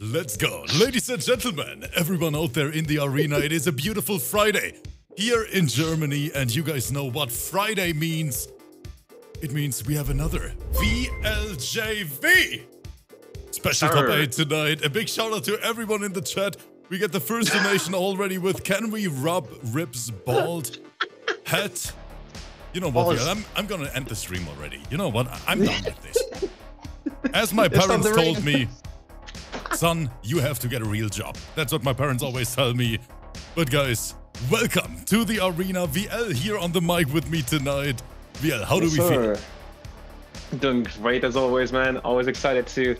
Let's go. Ladies and gentlemen, everyone out there in the arena, it is a beautiful Friday here in Germany, and you guys know what Friday means. It means we have another VLJV special top 8 tonight. A big shout out to everyone in the chat. We get the first donation already with Can We Rub Rip's Bald Head? You know what. I'm, I'm gonna end the stream already. You know what? I'm done with this. As my parents told me, son, you have to get a real job. That's what my parents always tell me. But guys, welcome to the arena. VL here on the mic with me tonight. VL, how do we feel? Doing great as always, man. Always excited to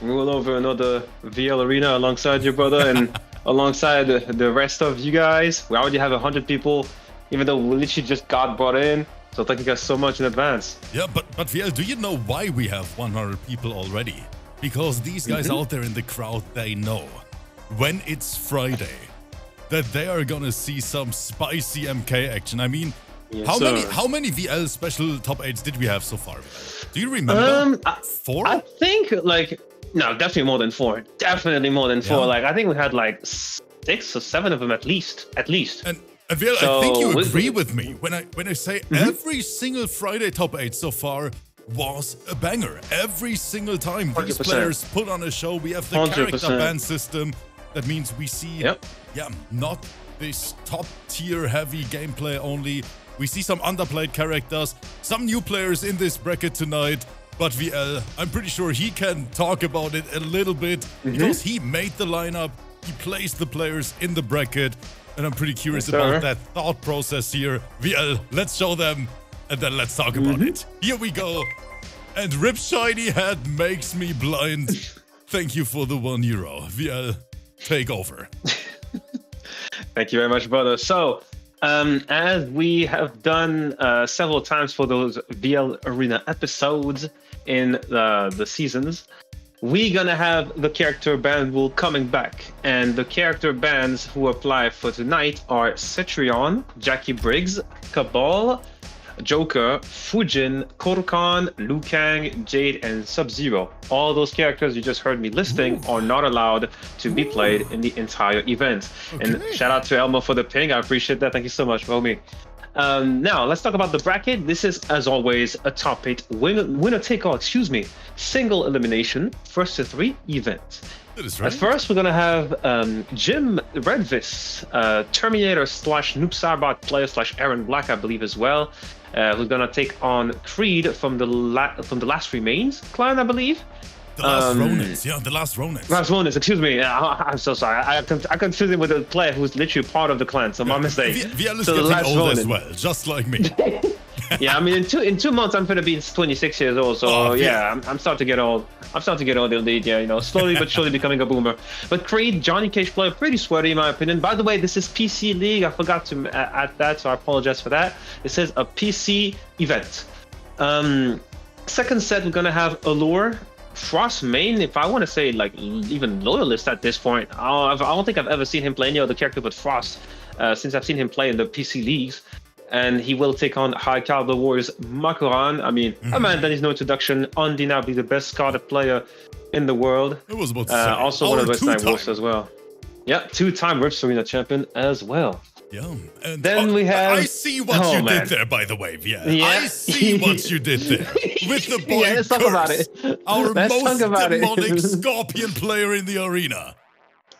rule over another VL arena alongside your brother and alongside the, the rest of you guys. We already have 100 people, even though we literally just got brought in. So thank you guys so much in advance. Yeah, but but VL, do you know why we have 100 people already? Because these guys Mm-hmm. out there in the crowd, they know when it's Friday that they are gonna see some spicy MK action. I mean, Yes, how many how many VL special top eights did we have so far? Do you remember? Um, I, Four? I think like no, definitely more than four. Definitely more than four. Yeah. Like I think we had like six or seven of them at least. At least. And, and VL, I think you So, with- agree with me when I when I say Mm-hmm. every single Friday top eight so far was a banger. Every single time these 100%. players put on a show, we have the 100%. character ban system. That means we see, Yep. yeah, not this top tier heavy gameplay only. We see some underplayed characters, some new players in this bracket tonight. But VL, I'm pretty sure he can talk about it a little bit Mm-hmm. because he made the lineup, he placed the players in the bracket, and I'm pretty curious Yes, about that thought process here. VL, let's show them and then let's talk about Mm-hmm. it. Here we go. And Rip Shiny Head makes me blind. Thank you for the one euro. VL, take over. Thank you very much, brother. So, um, as we have done uh, several times for those VL Arena episodes in the, the seasons, we're gonna have the character ban rule coming back. And the character bans who apply for tonight are Cetrion, Jacqui Briggs, Kabal, Joker, Fujin, Korkan, Liu Kang, Jade, and Sub Zero. All those characters you just heard me listing are not allowed to be played in the entire event. And shout out to Elmo for the ping. I appreciate that. Thank you so much, homie. Um, now let's talk about the bracket. This is, as always, a top eight winner, winner take all. Excuse me, single elimination, first to three event. That is right. At first, we're gonna have um, Jim Redvis, uh, Terminator slash Noob Saibot player slash Erron Black, I believe as well, uh, who's gonna take on Creed from the la- from the Last Remains clan, I believe. the last um, Ronins. Yeah, the last Ronins. Last one is, excuse me, I, I'm so sorry. I, I, confused him with a player who's literally part of the clan, so my mistake. V- VL is So the last old as well, just like me. yeah, I mean, in two in two months, I'm gonna be 26 years old. So Oh, yeah, yeah. I'm, I'm starting to get old. I'm starting to get old indeed. Yeah, you know, slowly but surely becoming a boomer. But Creed, Johnny Cage player, pretty sweaty in my opinion. By the way, this is PC League. I forgot to uh, add that, so I apologize for that. It says a PC event. Um, second set, we're gonna have Alor. Frost main, if I want to say like even loyalist at this point, I don't I don't think I've ever seen him play any other character but Frost uh, since I've seen him play in the PC leagues and he will take on High Caliber Warriors Makoran. I mean, a man that needs no introduction, undeniably the best carded player in the world. I was about to Uh, also one of the best Night. Wolves as well. Yeah, two-time Rips Arena champion as well. Yeah. And Then oh, we have- I see what Oh, you man. did there, by the way, yeah. Yeah. I see what you did there. With the boy Yeah, let's talk about Curse, it. Our Let's most it. demonic scorpion player in the arena.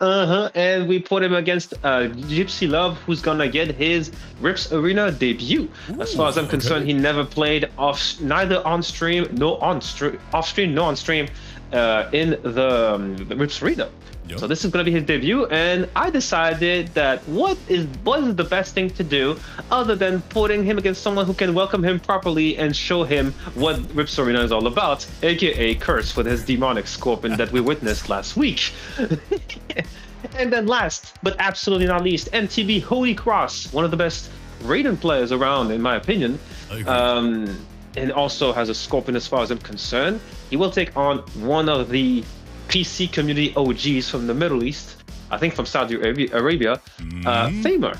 Uh-huh. And we put him against uh, Gypsy Love, who's gonna get his Rips Arena debut. as far as I'm Ooh, concerned, okay. he never played off neither on stream, no on stream, off stream, no on stream, uh, in the, um, the Rips Arena. Yep. So this is gonna be his debut, and I decided that what is what is the best thing to do other than putting him against someone who can welcome him properly and show him what Rips Arena is all about, aka Curse with his demonic scorpion that we witnessed last week. and then last but absolutely not least, MTB Holy Cross, one of the best Raiden players around, in my opinion. Um, and also has a scorpion as far as I'm concerned. He will take on one of the PC community OGs from the Middle East, I think from Saudi Arabia, Arabia uh, Thamer,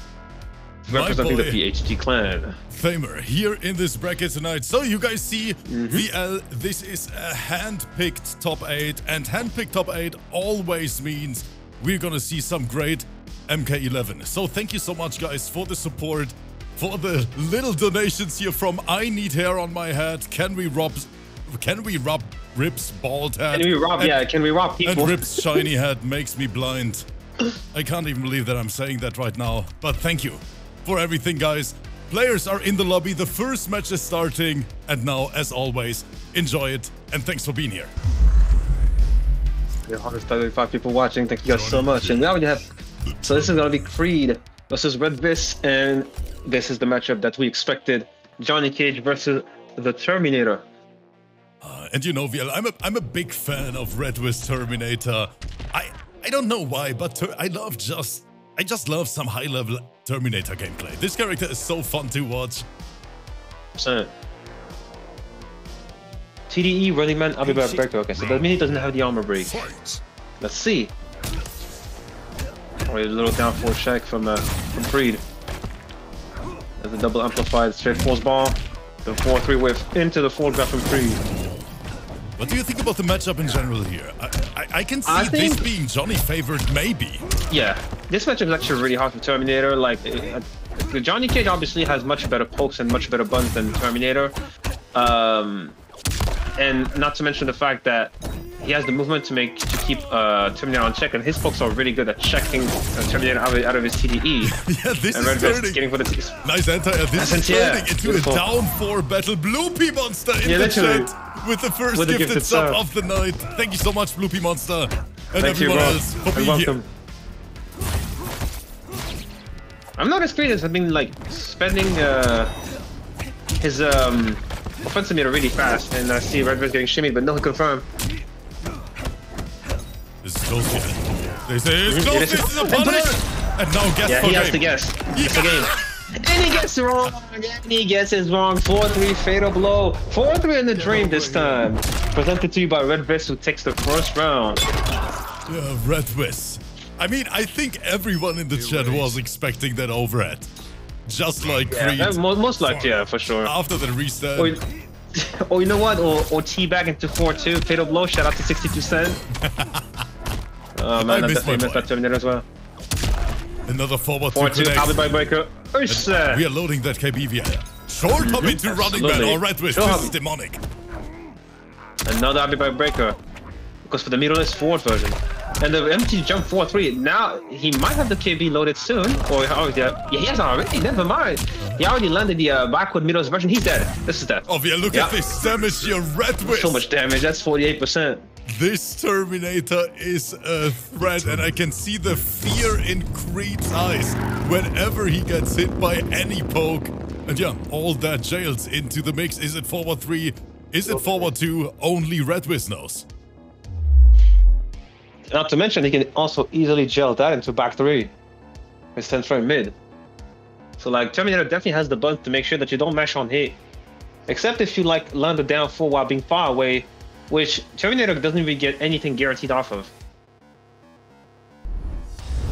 representing the. PhD clan. Thamer here in this bracket tonight. So you guys see, VL, this is a hand-picked top 8, and hand-picked top 8 always means we're gonna see some great MK11. So thank you so much, guys, for the support, for the little donations here from I Need Hair on My Head, Can We Rob... Can we rub Rip's bald head? Can we rob? And- yeah, can we rob and? Rip's shiny head makes me blind. I can't even believe that I'm saying that right now. But thank you for everything, guys. Players are in the lobby. The first match is starting. And now, as always, enjoy it. And thanks for being here. There are 135 people watching. Thank you guys so much. And now we have. So this is gonna be Creed versus Red Vis, and this is the matchup that we expected: Johnny Cage versus the Terminator. Uh, and you know, VL, I'm a, I'm a big fan of Red Vis Terminator. I I don't know why, but ter- I love just I just love some high level Terminator gameplay. This character is so fun to watch. percent. TDE running man I'll be back breaker. Okay, so that means he doesn't have the armor break. Let's see. Or a little down forward check from uh, from Creed. There's a double amplified straight force ball. The 4-3 whiff into the foreground from Creed. What do you think about the matchup in general here? I, I, I can see I this being Johnny favored, maybe. Yeah, this matchup is actually really hard for Terminator. Like, uh, the Johnny Cage obviously has much better pokes and much better buns than Terminator. Um, and not to mention the fact that he has the movement to make to keep uh, Terminator on check, and his pokes are really good at checking uh, Terminator out of, out of his TDE. Yeah, this and is Red turning. getting for the t- Nice anti-air. This Essence, is yeah. turning into Beautiful. a down four battle. Bloopy Monster in Yeah, the literally. chat with the first With gifted, gifted sub of the night. Thank you so much, Bloopy Monster, and Thank you, everyone bro. else for being welcome. here. I'm not experienced. I've been like spending uh, his um, offensive meter really fast, and I see Red Vis getting shimmied, but no confirm. This is close here. They say it's close. it is. This is a punish. And now guess Yeah, for he has game. to guess. Guess the game. And he gets it wrong. And he guesses wrong. 4-3 fatal blow. 4-3 in the dream this time. Presented to you by Red Vis who takes the first round. Yeah, Red Wiz. I mean, I think everyone in the chat was expecting that overhead. Just like Creed. Uh, most likely, yeah, for sure. After the reset. Or, or you know what? Or, or T-back into 4-2. Fatal blow. Shout out to 62 Cent. Oh man, I I definitely my missed boy. that Terminator as well. Another forward to 4-2. connect. By breaker. We are loading that KB via. Short hop into running man Absolutely. or Red. Short This is demonic. Another Abbey by Breaker. Because for the mirrorless forward version. And the MT jump 4-3. Now he might have the KB loaded soon. Or oh, yeah, yeah, he has already. Never mind. He already landed the uh, backward mirrorless version. He's dead. This is dead. Oh, yeah, look Yeah. at this damage here. Red Wiz. So much damage. That's 48%. This Terminator is a threat, and I can see the fear in Creed's eyes whenever he gets hit by any poke. And yeah, all that jails into the mix. Is it forward three? Is it forward two? Only Red Wiz knows. Not to mention, he can also easily gel that into back three. With 10 frame mid. So like Terminator definitely has the button to make sure that you don't mash on hit. Except if you like land the down four while being far away, which Terminator doesn't even get anything guaranteed off of.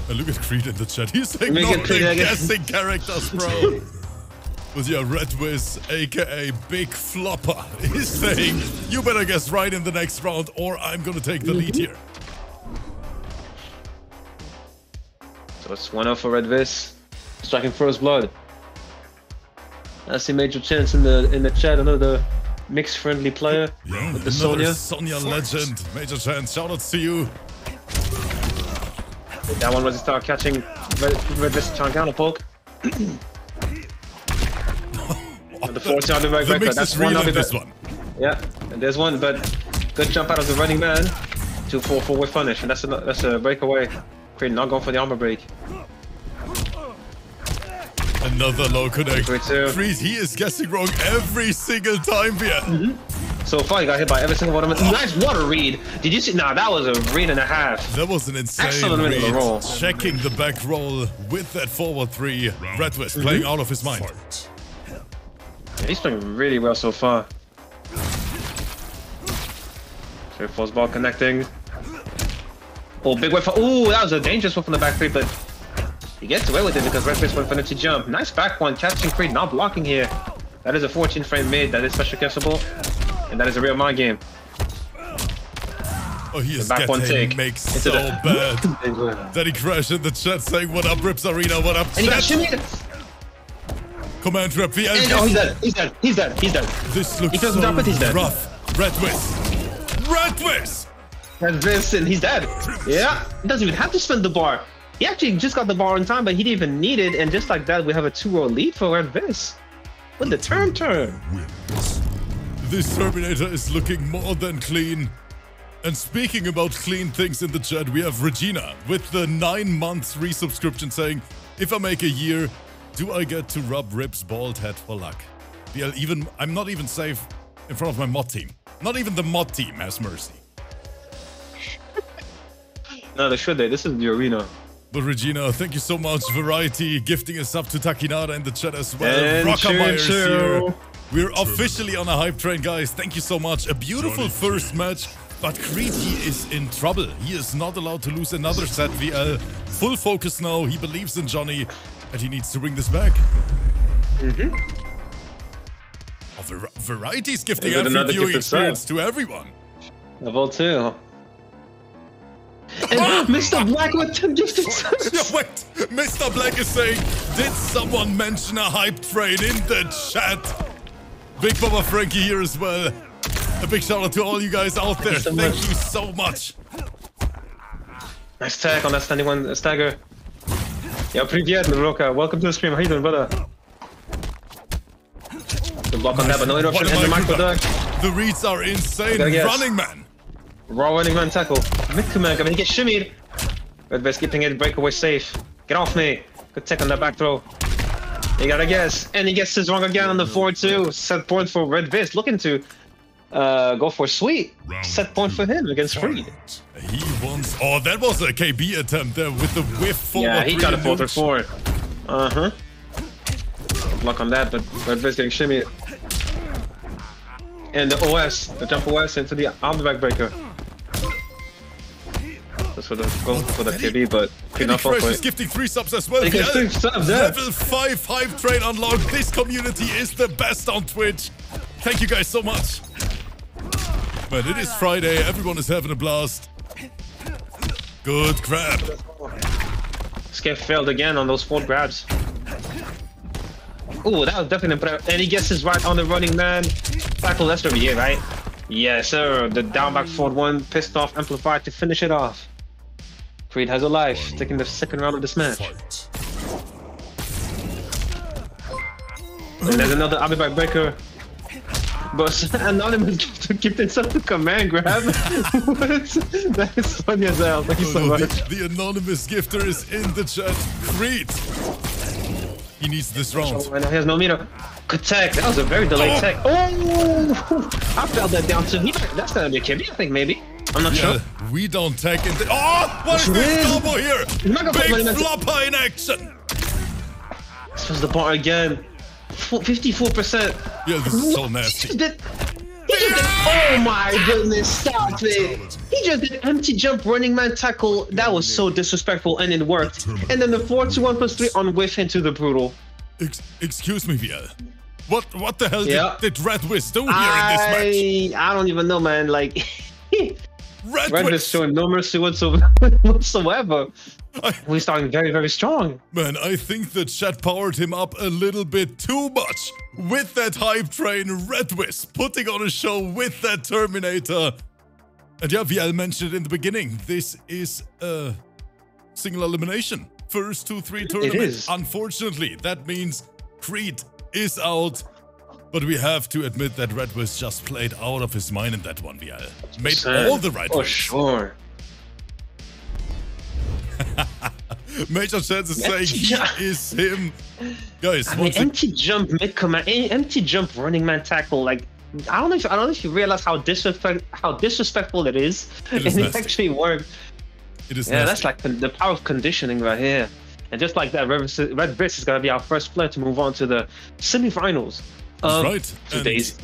And look at Creed in the chat. He's ignoring Creed guessing characters, bro. But yeah, Red Wiz, aka Big Flopper, is saying, you better guess right in the next round or I'm gonna take the lead here. So it's 1 0 for Red Vis. Striking first blood. I see Major Chance in the in the chat, another mixed friendly player Yeah, with the Sonya. Sonya legend. Major chance. Shout outs to you. That one was to start catching Vis trying counter poke. And the 4 2 the back mix That's one of this one. Yeah, and there's one, but good jump out of the running man. 2 4 4 with punish, and that's a, that's a breakaway. Creed not going for the armor break. Another low connect. Freeze, he is guessing wrong every single time here. So far, he got hit by every single one of them. Nice water read. Did you see? Nah, that was a read and a half. That was an insane Excellent read of the roll. Checking the back roll with that forward three. Red Vis Mm-hmm. playing out of his mind. Yeah, he's playing really well so far. So force ball connecting. Oh, big whip. Oh, that was a dangerous one from the back three, but He gets away with it because Red Fist went for an empty jump. Nice back one, catching Creed, not blocking here. That is a 14 frame mid, that is special kissable. And that is a real mind game. Oh, he is back one getting take. makes so the- bad. Daddy Crash in the chat saying, what up, Rips Arena, what up, And he got chat? shimmied. Command Rep VL. And oh, he's dead. He's dead. He's dead. He's dead. This looks He doesn't so drop it, he's dead. rough. Red Whiz. Red Whiz! Red Vincent, he's dead. Yeah. He doesn't even have to spend the bar. He actually just got the ball in time, but he didn't even need it. And just like that, we have a 2-0 lead for Red Vince. With the turn turn. This Terminator is looking more than clean. And speaking about clean things in the chat, we have Regina with the nine months resubscription saying, if I make a year, do I get to rub Rip's bald head for luck? Yeah, uh, even I'm not even safe in front of my mod team. Not even the mod team has mercy. No, they should they. This is the arena. But Regina, thank you so much. Variety gifting us up to Takinada in the chat as well. And Rockameyer's here. We're officially on a hype train, guys. Thank you so much. A beautiful first match. But Creed, he is in trouble. He is not allowed to lose another set VL. Full focus now. He believes in Johnny. And he needs to bring this back. Mm-hmm. Oh, Var- Variety's gifting With every another viewing gifted sub. experience to everyone. Level 2. And Mr. Black with 10 gifted Yeah, subs. wait, Mr. Black is saying, did someone mention a hype train in the chat? Big Baba Frankie here as well. A big shout out to all you guys out there. you so Thank much. you so much. Nice tag on that standing one stagger. Yo, привет, Roka. Welcome to the stream. How you doing, brother? Good block on that, but no interruption. What And the am I micro doing? dog. The reads are insane. gotta guess. Running man. Raw running man tackle. Mid command. I mean, he gets shimmied. Red Vis keeping it breakaway safe. Get off me. Good tech on that back throw. You gotta guess. And he gets his wrong again on the 4-2. Set point for Red Vis. Looking to uh, go for sweet. Set point for him against Creed. He wants. Oh, that was a KB attempt there with the whiff forward. Yeah, he got a three filter luge. forward. Uh huh. Luck on that, but Red Vis getting shimmy. And the OS, the jump OS into the arm back breaker. That's for the go for the but Kenny not fall Fresh for is it. gifting three subs as well. He gets Yeah. three subs, yeah. Level 5 hype train unlocked. This community is the best on Twitch. Thank you guys so much. Man, it is Friday. Everyone is having a blast. Good crap. Skip failed again on those four grabs. Ooh, that was definitely impressive. And he gets his right on the running man. Tackle Lester over here, right? Yes, sir. The down back forward one, pissed off, amplified to finish it off. Creed has a life, taking the second round of this match. And there's another Abibai breaker. But Anonymous gift himself a command grab. That is funny as hell. Thank you so Oh, much. the, the anonymous gifter is in the chat. Creed. He needs this round. Oh, and he has no meter. Good tech. That was a very delayed Oh. tech. Oh! I felt that down too. He, that's gonna be a KB, I think, maybe. I'm not Yeah, sure. we don't take in the. Oh, what is this Shrimp. combo here? not gonna Big money flopper in action. This was the bar again. 54%. Yeah, this is so nasty. did. He just did. Oh my goodness! Stop it! He just did empty jump running man tackle. That was so disrespectful, and it worked. And then the 4 to 1 three on whiff into the brutal. Ex- excuse me, VL. What what the hell Yeah. did, did Red Wiz do here in this match? I I don't even know, man. Like Red, Red showing no mercy whatsoever. whatsoever. I- We're starting very very strong. man, I think the chat powered him up a little bit too much with that hype train. Red Wiz putting on a show with that Terminator. And yeah, VL mentioned it in the beginning. This is a single elimination. First two, three tournament. is. Unfortunately, that means Creed is out. But we have to admit that Red Wiz just played out of his mind in that one, VL. Made all the right Oh moves. sure. Major Chance is saying he jump. is him. Guys, I mean, empty jump mid command, empty jump running man tackle. Like I don't know if I don't know if you realize how disrespect how disrespectful it is, It is and it actually worked. it is Yeah, nasty. that's like the, the power of conditioning right here. And just like that, Red, Blitz is gonna be our first player to move on to the semifinals right. today's.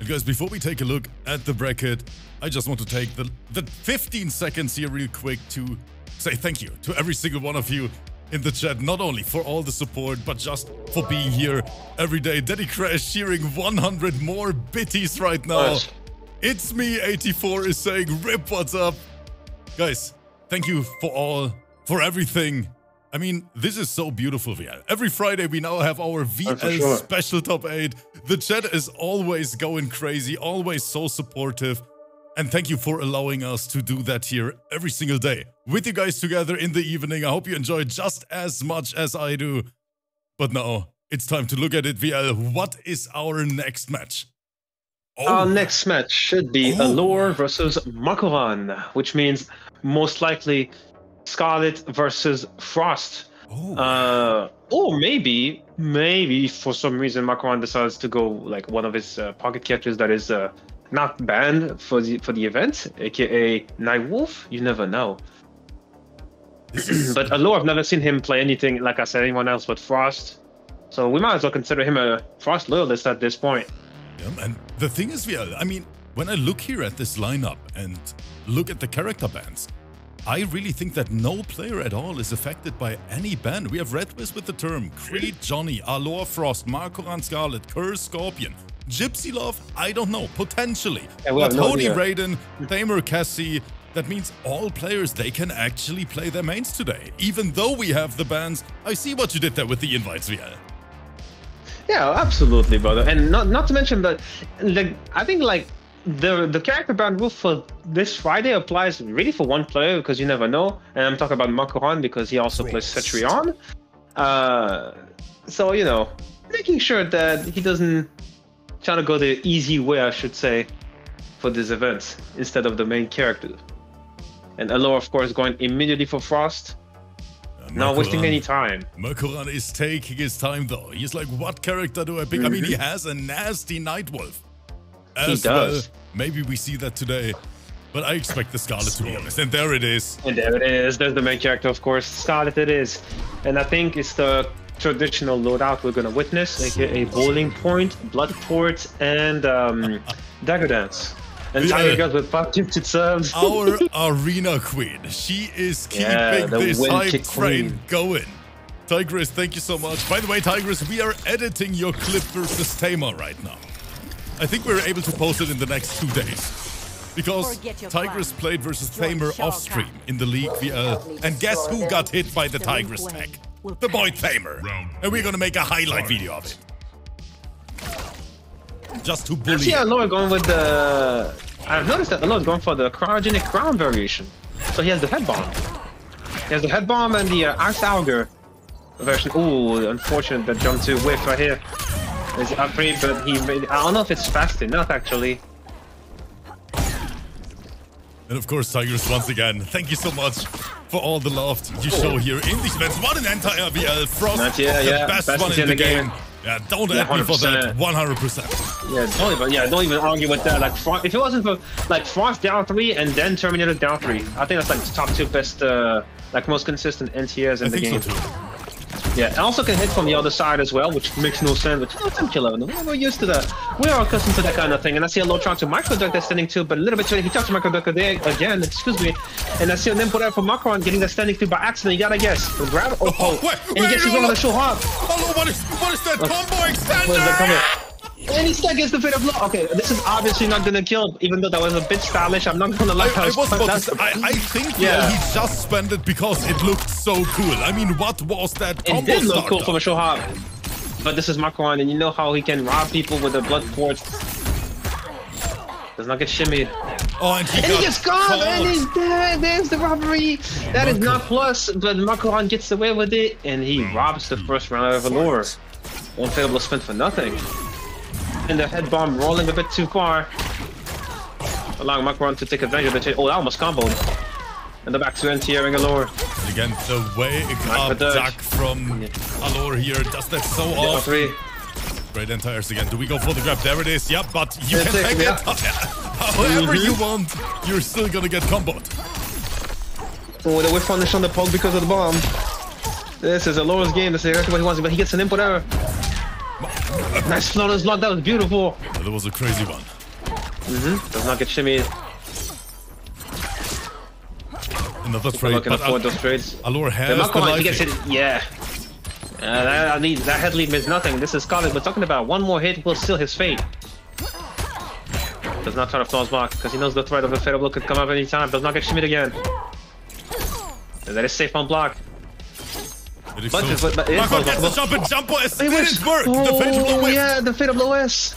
And guys, before we take a look at the bracket, I just want to take the, the 15 seconds here real quick to say thank you to every single one of you in the chat, not only for all the support, but just for being here every day. Daddy Crash cheering 100 more bitties right now. Nice. It's me, 84 is saying, Rip, what's up? Guys, thank you for all, for everything. I mean, this is so beautiful, VL. Every Friday, we now have our VL oh, sure. special top 8. The chat is always going crazy, always so supportive. And thank you for allowing us to do that here every single day with you guys together in the evening. I hope you enjoy just as much as I do. But now, it's time to look at it, VL. What is our next match? Oh, Our next match should be Oh. Alor versus Makoran, which means most likely Skarlet versus Frost. Uh, or maybe, maybe for some reason Makoran decides to go like one of his uh, pocket characters that is uh, not banned for the for the event, aka Nightwolf. You never know. is But Alor, I've never seen him play anything like I said, anyone else but Frost. So we might as well consider him a Frost loyalist at this point. Yeah, and the thing is, yeah, I mean, when I look here at this lineup and look at the character bans, I really think that no player at all is affected by any ban. We have Red Wiz with the term, Creed Johnny, Alor Frost, Makoran Skarlet, Curse Scorpion, Gypsy Love, I don't know, potentially. Yeah, but no. Raiden, Thamer Cassie, that means all players, they can actually play their mains today. Even though we have the bans, I see what you did there with the invites, VL. Yeah, absolutely, brother. And not not to mention that, like I think like the the character ban rule for this Friday applies really for one player because you never know. And I'm talking about Makoran because he also plays Cetrion. Uh, so you know, making sure that he doesn't try to go the easy way, I should say, for these events instead of the main character. And Alor, of course, going immediately for Frost, not wasting any time. Makoran is taking his time though. He's like, what character do I pick? I mean, he has a nasty Nightwolf. He As does. well. Maybe we see that today. But I expect the Skarlet to be honest. And there it is. And there it is. There's the main character, of course. Skarlet it is. And I think it's the traditional loadout we're gonna witness, aka boiling point, blood port, and um, dagger dance. And Yeah. Tiger Girls with five gifted subs. Our arena queen. She is keeping Yeah, this wind hype kick train going. Tigress, thank you so much. By the way, Tigress, we are editing your clip versus Thamer right now. I think we're able to post it in the next two days. Because Forget your Tigris plan. played versus Join Thamer off stream in the league VL. And guess who got hit by the Tigris tag? The boy Thamer. And we're gonna make a highlight video of it. Just to I bully see him. Aloy going with the. I've noticed that Aloy's going for the cryogenic crown variation. So he has the head bomb. He has the head bomb and the uh, ice auger version. Ooh, unfortunate that jump to whiff right here. Is upgrade, but he. I don't know if it's fast enough actually. And of course, Tigers, once again, thank you so much for all the love you show here in these events. What an entire VL Frost, Not yet, the yeah. best, Best one in the game. Yeah, don't Yeah, me for that. 100%. 100%. Yeah, don't even yeah, don't even argue with that. Like Frost, if it wasn't for like Frost down three and then Terminator down three, I think that's like top two best, uh, like most consistent NTS in I the game. so. Yeah, and also can hit from the other side as well, which makes no sense. But oh, thank you, Levin. We're used to that. We are accustomed to that kind of thing. And I see a low trying to microduct that standing too, but a little bit too late. He talked to microduct there again, excuse me. And I see an input out from Macron getting that standing two by accident. You gotta guess. The grab oh, oh, oh. wait, and he wait, gets his one on the show hard. Hello, what is, what is that combo What is that extender? Coming? And he still gets the fit of blow. Okay, this is obviously not gonna kill, even though that was a bit stylish. I'm not gonna lie. I, I was about to say, I, I think Yeah. yeah. he just spent it because it looked so cool. I mean, what was that It did look cool from a show hop. But this is Macron, and you know how he can rob people with the blood ports. Does not get shimmied. Oh, and he And got he gets caught, caught. and he's dead. There's the robbery. That is not plus, but Macron gets away with it, and he robs the first round of Alor. Unfavorable spin for nothing. And the head bomb rolling a bit too far. Allowing Macron to take advantage of the change. Oh, that almost comboed. And the back to NT-ing Alor. Again, the way up duck from Alor here does that so often. three. Great entires again. Do we go for the grab? There it is. Yep, but you Yeah, can take it, it yeah. Mm-hmm. however you want. You're still gonna get comboed. Oh, the whiff punish on the poke because of the bomb. This is a lowest game. This is exactly what he wants, but he gets an input error. Nice flawless block. That was beautiful. That was a crazy one. Does not get shimmy. Another trade. I'm trade. not gonna afford those trades. Alor has Yeah, the Malcolm, he life gets lead. it. Yeah. Uh, that, I need, that head lead means nothing. This is Skarlet. We're talking about one more hit will seal his fate. Does not try to flaws block because he knows the threat of a fatal blow could come up anytime. Does not get shimmied again. And that is safe on block. It is But- so- but- but it is gets the jump and jumper. It He was- didn't work. the fatal blow Oh, whip. yeah, the fatal blow is.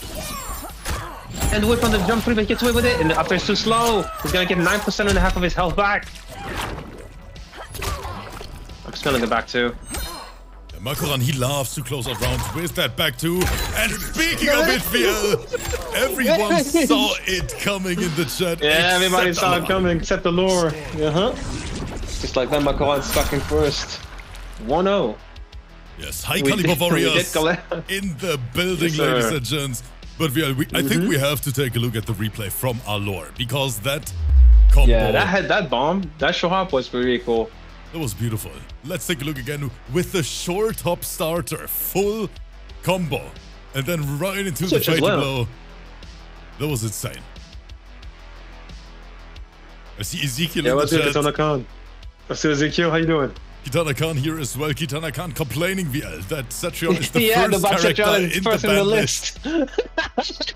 And whip on the jump three, but he gets away with it. And after it's too slow, he's gonna get 9% and a half of his health back. I'm smelling it back too. Makoran, he loves to close out rounds with that back two. And speaking of it, VL, everyone saw it coming in the chat. Yeah, everybody saw it coming except the lure. Uh-huh. Just like that, Makoran stuck in first. 1-0. Yes, high We caliber did- warriors in the building, Yes, ladies and gents. But VL, we, I think we mm-hmm. have to take a look at the replay from Alor because that combo Yeah, that had that bomb. That show up was pretty cool. that was beautiful. Let's take a look again with the short top starter, full combo, and then right into the Switch fatal well. blow. That was insane. I see Ezekiel Yeah, in what's the chat. Kitana Khan? What's up, Ezekiel? How you doing? Kitana Khan here as well. Kitana Khan complaining VL that Cetrion is the yeah, first Baksha character in first the in the list. list.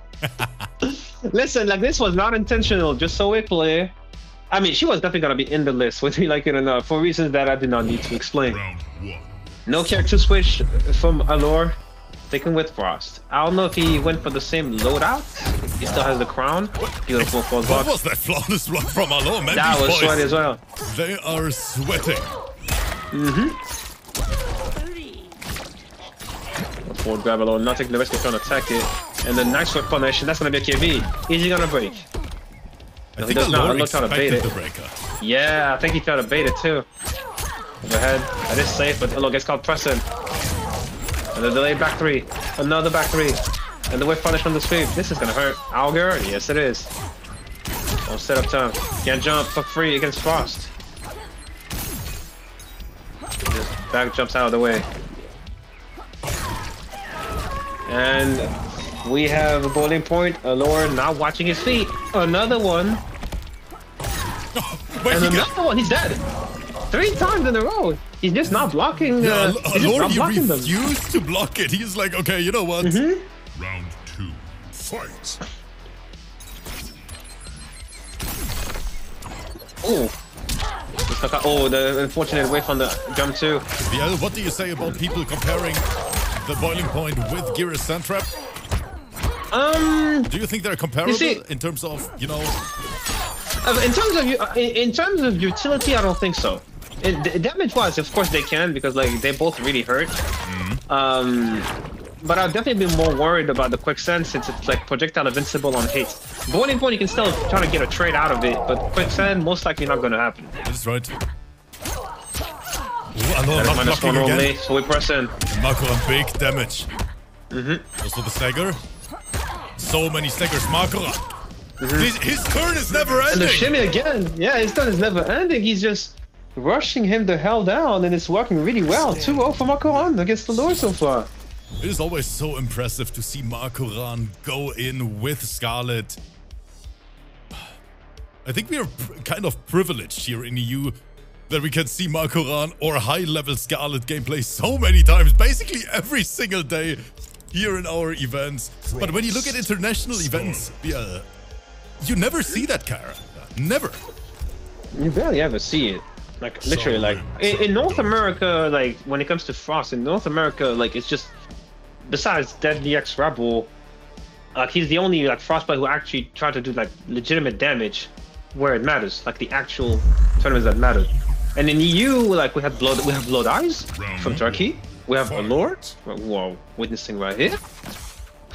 Listen, like this was not intentional, just so we clear. I mean, she was definitely gonna be in the list, whether you like it or not, for reasons that I did not need to explain. No character switch from Alor, taken with Frost. I don't know if he went for the same loadout. He still has the crown. Beautiful false What block. was that flawless block from Alon? Man, That was boys, sweaty as well. they are sweating. Mm-hmm. Forward grab alone, not taking the risk of trying to attack it. And the nice whip punish, that's gonna be a KV. Is he gonna break? I he does not. I'm not trying to bait it. Yeah, I think he tried to bait it too. Overhead. That is safe, but Elo gets caught pressing. And the delayed back three. Another back three. And the whip punish from the sweep. This is gonna hurt. Auger? Yes it is. On setup time. Can't jump for free against Frost. Back jumps out of the way. And we have a boiling point. Alor not watching his feet. Another one. Wait, And got, another one, he's dead. Three times in a row. He's just not blocking. yeah, Uh, he's Alor, not he blocking them. refused to block it. He's like, okay, you know what? Mm-hmm. Round two. Fight. Oh. Oh, the unfortunate whiff on the jump too. VL, what do you say about people comparing the boiling point with Geras Sandtrap? Um, Do you think they're comparable see- in terms of, you know, uh, in terms of uh, in, terms of utility, I don't think so. It, damage-wise, of course they can because like they both really hurt. Mm-hmm. Um, but I'd definitely be more worried about the quicksand since it's like projectile invincible on hit. Boiling point, you can still try to get a trade out of it, but quicksand most likely not going to happen. that's right. Ooh, Alor That is not minus one again. only, so we press in. Marco on big damage. Mm-hmm. Also the stagger. So many staggers, Marco. His, his turn is never Mm-hmm. And the ending. shimmy again. Yeah, his turn is never ending. He's just rushing him the hell down, and it's working really well. 2-0 for Makoran against the Lord so far. It is always so impressive to see Makoran go in with Skarlet. I think we are kind of privileged here in EU that we can see Makoran or high-level Skarlet gameplay so many times, basically every single day here in our events. But when you look at international events, yeah, you never see that character. Never. You barely ever see it. Like literally, like in, in North America, like when it comes to Frost in North America, like it's just besides Deadly X Rebel, like he's the only like Frost player who actually tried to do like legitimate damage where it matters, like the actual tournaments that matter. And in EU, like we have blood, we have Blood Eyes from Turkey. We have Alor, who are witnessing right here.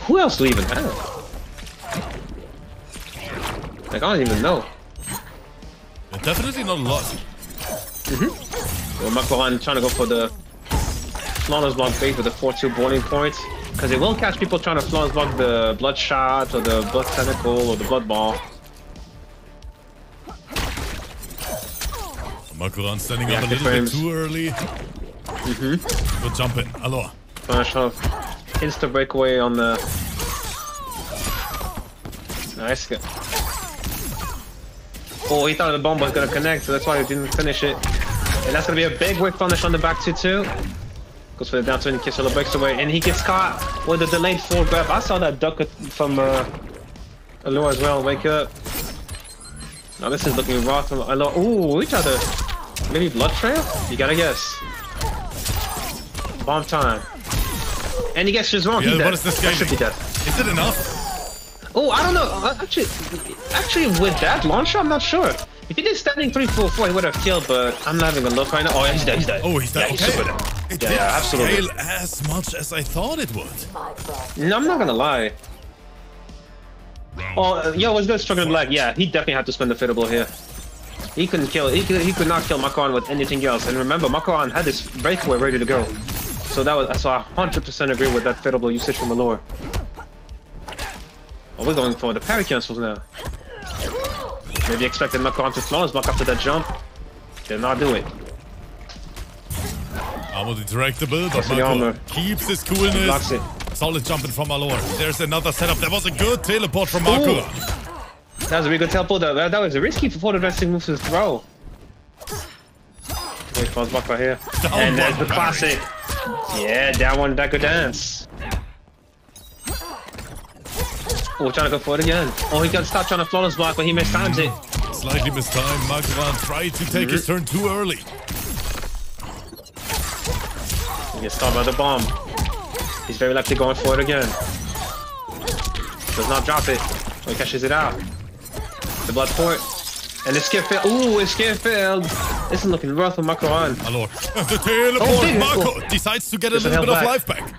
Who else do we even have? Like I don't even know. Definitely not a lot. Mm-hmm. Well, Makoran trying to go for the flawless block bait with the 4-2 boiling point. Because it will catch people trying to flawless block the bloodshot or the blood tentacle or the blood ball. Makoran standing Yeah, up a little frames. bit too early. Mm-hmm. Good jump in. Allora. Finish off. Insta breakaway on the. Nice. Oh, he thought the bomb was gonna connect, so that's why he didn't finish it. And that's gonna be a big whip punish on the back two too. Goes for the down twin, Kisela breaks away, and he gets caught with a delayed forward grab. I saw that duck from uh, Alor as well. Wake up. Now this is looking raw from Alor. Ooh, each other. Maybe blood trail? You gotta guess. Bomb time. And he gets just wrong. Yeah, what is this game? should be dead. Is it enough? Oh, I don't know. Uh, Actually, actually, with that launcher, I'm not sure. If he did standing 3 4 4, he would have killed, but I'm not having a look right now. Oh, yeah, he's dead. He's dead. Oh, he's dead. Yeah, he's super dead. It Yeah, didn't absolutely. scale as much as I thought it would. No, I'm not gonna lie. Oh, uh, yo, was good struggling leg. Yeah, he definitely had to spend the fittable here. He couldn't kill. He could, he could not kill Makoran with anything else. And remember, Makoran had this breakaway ready to go. So that was so I 100% agree with that fittable usage from Alor. Oh, we're going for the parry cancels now. Maybe expected Makoran to flawless block after that jump. Did not do it. Armor interactable, but Marco armor. Uh, keeps his coolness. Solid jumping from Alor. There's another setup. That was a good teleport from Marco. Ooh. That was a really good teleport. That, that was a risky for the resting move to throw. Wait, falls back right here. Down and there's the classic. Yeah, that one, that could dance. Oh, trying to go for it again. Oh, he got stuck trying to flawless block, but he mistimes it. Eh? Slightly mistimed. Marco tried to take his mm-hmm. turn too early. He gets stopped by the bomb. He's very likely going for it again. Does not drop it. Oh, he catches it out. The blood port. And the skip failed. Ooh, his skip failed. This is looking rough for Marco on. Alor. The teleport. Oh, Marco oh. decides to get a Just a little bit of held life back.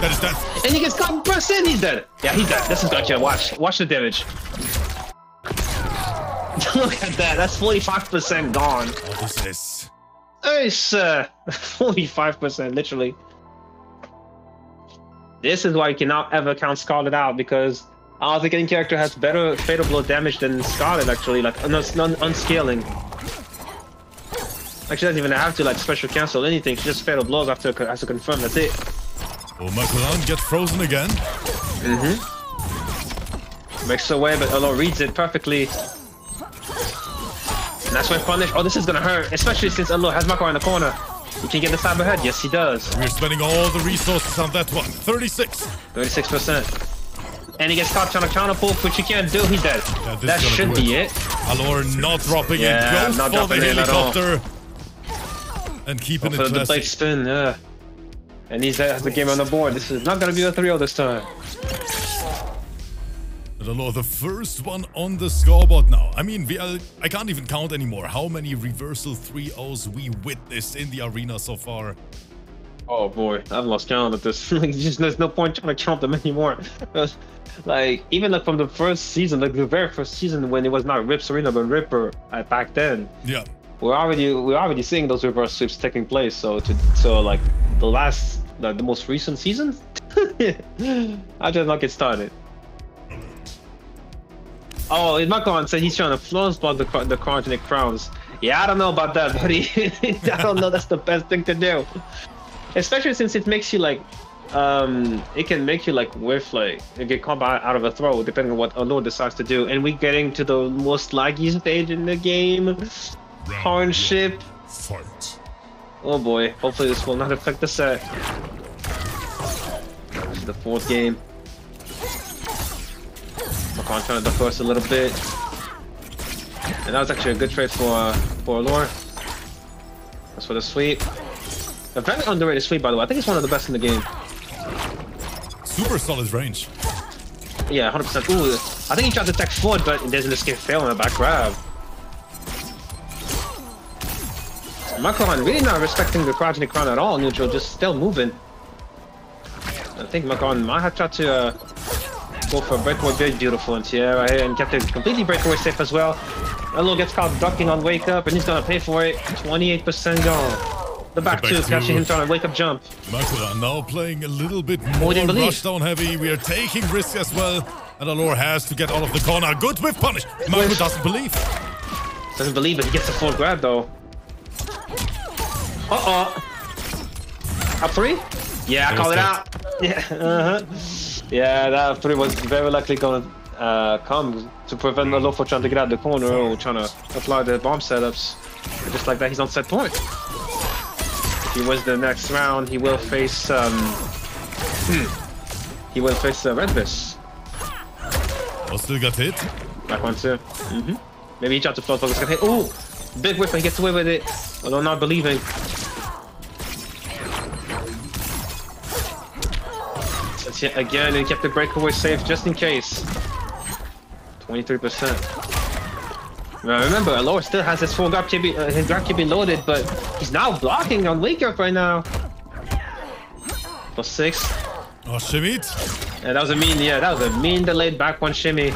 That is that. And he gets caught pressed in. He's dead. Yeah, he's dead. This is gonna kill. Watch. Watch the damage. Look at that. That's 45% gone. Oh, this It's uh, 45%, literally. This is why you cannot ever count Skarlet out because I don't think any character has better fatal blow damage than Skarlet, actually, like un- un- unscaling. Like, she doesn't even have to, like, special cancel anything. She just fatal blows after has to confirm. That's it. Oh, Marco gets frozen again. Mm hmm. Makes away, but Olo reads it perfectly. That's why punish. Oh, this is gonna hurt, especially since Olo has Mako in the corner. He can get the stab ahead. Yes, he does. We're spending all the resources on that one. 36. 36%. And he gets caught trying to counter pull, which he can't do. He's dead. Yeah, that should be it. Alor not dropping Yeah, it. Goes not for the dropping it at all. helicopter. And keeping For it the blade spin, yeah. And he's has the game on the board. This is not gonna be a 3-0 this time. Alor, the first one on the scoreboard now. I mean, we are, I can't even count anymore how many reversal 3-0s we witnessed in the arena so far. Oh boy, I've lost count of this. just there's no point trying to count them anymore. like even like from the first season, like the very first season when it was not Rips Arena but Ripper uh, back then, Yeah. we're already we're already seeing those reverse sweeps taking place. So to so like the last like the most recent season, I just not get started. Oh, Makan said he's trying to flawless block the the cryogenic crowns. Yeah, I don't know about that, buddy. I don't know. That's the best thing to do, especially since it makes you like, um, it can make you like whiff like get caught out of a throw depending on what Lord decides to do. And we're getting to the most laggy stage in the game. Round Horn one. ship. Fight. Oh boy, hopefully this will not affect the set. This is the fourth game. Makan trying to duck a little bit. And that was actually a good trade for uh, for Alor. That's for the sweep. A very underrated sweep, by the way. I think it's one of the best in the game. Super solid range. Yeah, 100%. Ooh, I think he tried to attack forward, but there's an escape fail on the back grab. Macron really not respecting the cryogenic crown at all, neutral, just still moving. I think Macron might have tried to uh, go for a breakaway very beautiful and yeah, right here, and kept it completely breakaway safe as well. Elo gets caught ducking on wake up, and he's gonna pay for it. 28% gone. The back back two, two. catching him trying to wake up jump. Makoran now playing a little bit more rushdown heavy. We are taking risks as well. And Alor has to get out of the corner. Good whip punish. Whiff. doesn't believe. Doesn't believe it. He gets the full grab though. Uh oh. Up three? Yeah, I call it out. Yeah. Uh huh. Yeah, that three was very likely gonna uh, come to prevent Alofo trying to get out the corner or trying to apply the bomb setups. And just like that, he's on set point. If he wins the next round, he will face um, hmm, he will face uh, Redvis. Oh, still got hit. Back one too. Mm-hmm. Maybe he tried to float focus. Get hit. Ooh, big whip and gets away with it. Although not believing. Yet again, he kept the breakaway safe just in case. 23%. Now remember, Alora still has his full grab be uh, his grab be loaded, but he's now blocking on wake up right now. Plus six. Oh, Shimmied. Yeah, that was a mean, yeah, that was a mean delayed back one shimmy.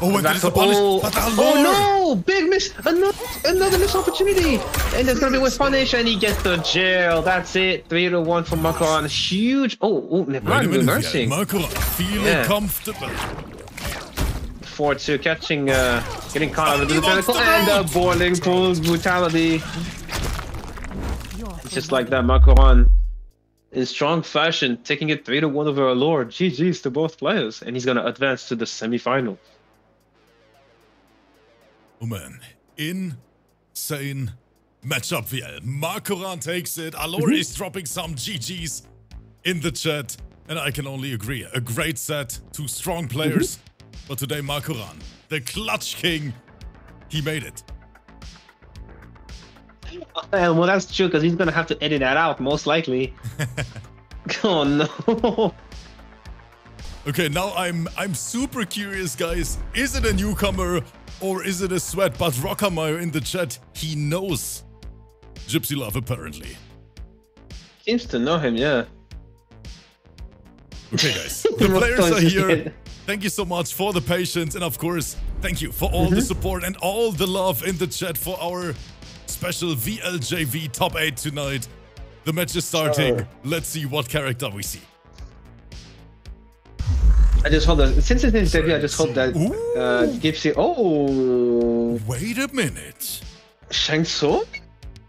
Oh, and Back there's a punish. oh, But oh no! Big miss! Another, another missed opportunity! And there's gonna be with punish, and he gets the jail. That's it. Three to one for Makoran. Huge. Oh, oh Wait a Nebran minute, reversing. Marco, feeling Yeah. comfortable. Four two, catching, uh, getting caught out of the He wants tentacle, and roll. the boiling pulls brutality. Just like that, Makoran. In strong fashion, taking it 3 to 1 over Alor. GG's to both players. And he's gonna advance to the semifinal. Oh man, insane matchup VL. Makoran takes it. Alor is dropping some GGs in the chat. And I can only agree. A great set, two strong players. But today, Makoran, the clutch king, he made it. And well, that's true because he's gonna have to edit that out most likely. oh no! Okay, now I'm I'm super curious, guys. Is it a newcomer or is it a sweat? But Rockermeyer in the chat, he knows Gypsy Love apparently. Seems to know him, yeah. Okay, guys, the players are here. Thank you so much for the patience and of course, thank you for all the mm-hmm. support and all the love in the chat for our special VLJV top 8 tonight. The match is starting. Sure. Let's see what character we see. I just hope that since it's his debut, I just hope that uh, Gypsy. Oh, Wait a minute. Shang Tsung,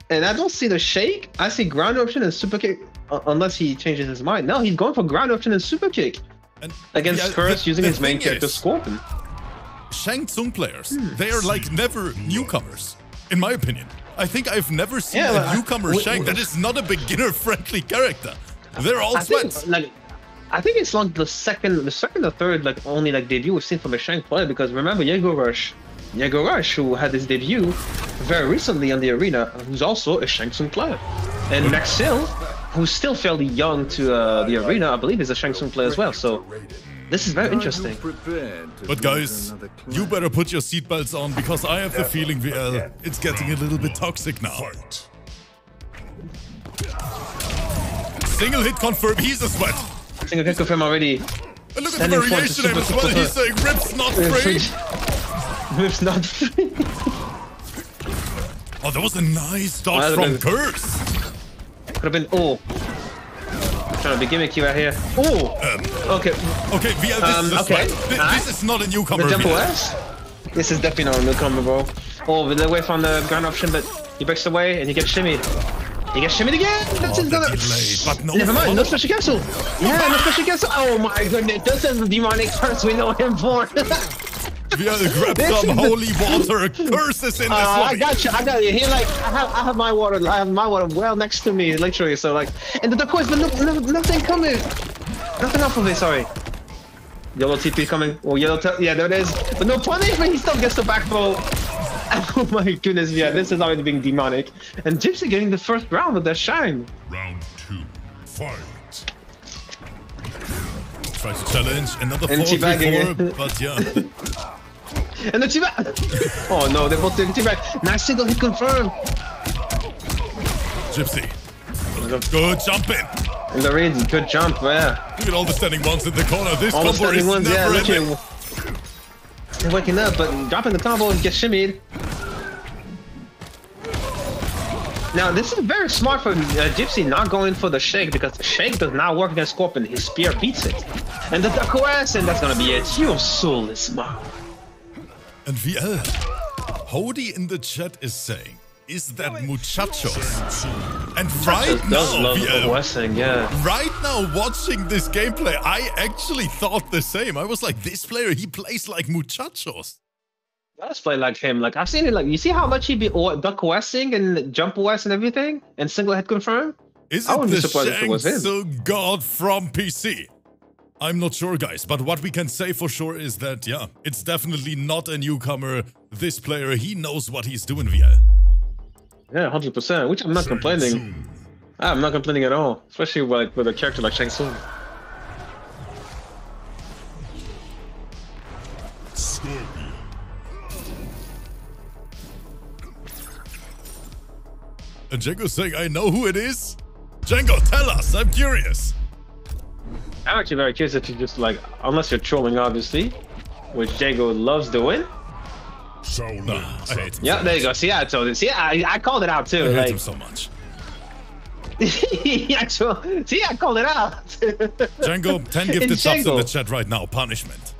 and I don't see the shake. I see ground option and super kick, uh, unless he changes his mind. No, he's going for ground option and super kick And against yeah, Curse using the his main character is, Scorpion. Shang Tsung players, Hmm. they are like never newcomers, in my opinion. I think I've never seen Yeah, a I- newcomer w- Shang that is not a beginner-friendly character. They're all I think, sweats. like, I think it's like the second, the second or third, like only like debut we've seen from a Shank player because remember Yego Rush, Yego Rush, who had his debut very recently on the arena, who's also a Shang Tsung player, and Maxil, who's still fairly young to uh, the arena, I believe is a Shang Tsung player as well. So this is very interesting. But guys, you better put your seatbelts on because I have the feeling, VL, it's getting a little bit toxic now. Single hit confirm, he's a sweat. Single kick confirm already. And look at the variation name as well. He's saying rips not free. Moves not free. Oh, that was a nice dodge Well, from Curse. Could have been oh. Trying to be gimmicky right here. Oh. Okay. Okay, VL, this Um, is okay. Th- Alright. This is not a newcomer. The Temple VL. S? This is definitely not a newcomer, bro. Oh, with away from the ground option, but he breaks away and he gets shimmied. He gets shimmied again! That's Oh, his the gonna... delay, but no Never mind, no special cancel! Yeah, no special cancel! Oh my goodness, this is the demonic curse we know him for! VL grab This some holy water. Curse is in this Uh, I got you, I got you. He like, I have, I have my water, I have my water well next to me, literally. So like, and the turquoise, but no, no, nothing coming, nothing off of it. Sorry. Yellow TP coming. Oh, yellow. T- yeah, there it is. But no punishment. He still gets the back throw. Oh my goodness, yeah, this is already being demonic. And Gypsy getting the first round with that shine. Round two. Fight. Try to challenge another And 4 teabagging before, it. but yeah. And the T-back. oh no, they both did T-back. Nice single hit confirmed. Gypsy. Good jump in. And the reads, good jump, yeah. Look at all the standing ones in the corner. This All combo is ones, yeah, never look ending. They're waking up, but dropping the combo and get shimmied. Now, this is very smart for uh, Gypsy not going for the shake because the shake does not work against Scorpion. His spear beats it. And the Dakoas, and that's gonna be it. You're soulless, man. And VL. Hody in the chat is saying, is that Muchachos. And right now, love VL, Western, yeah. right now watching this gameplay, I actually thought the same. I was like, this player, he plays like Muchachos. Let's play like him. Like I've seen it. Like you see how much he be o- duck westing and jump west and everything, and single head confirm. Is I it wouldn't the be surprised if it was him. Shang God from PC? I'm not sure, guys, but what we can say for sure is that, yeah, it's definitely not a newcomer. This player, he knows what he's doing, VL. Yeah, hundred percent. Which I'm not complaining. Ah, I'm not complaining at all, especially like with a character like Shang Tsung. Scorpion. And Django's saying, I know who it is. Django, tell us, I'm curious. I'm actually very curious if you just like, unless you're trolling, obviously, which Django loves doing. Shaolin. Nah, I hate him. Yeah, there you go. See, I told it. See, I, I called it out I too. hate Like, him so much. yeah, so- see, I called it out. Django, 10 gifted In subs in the chat right now. Punishment.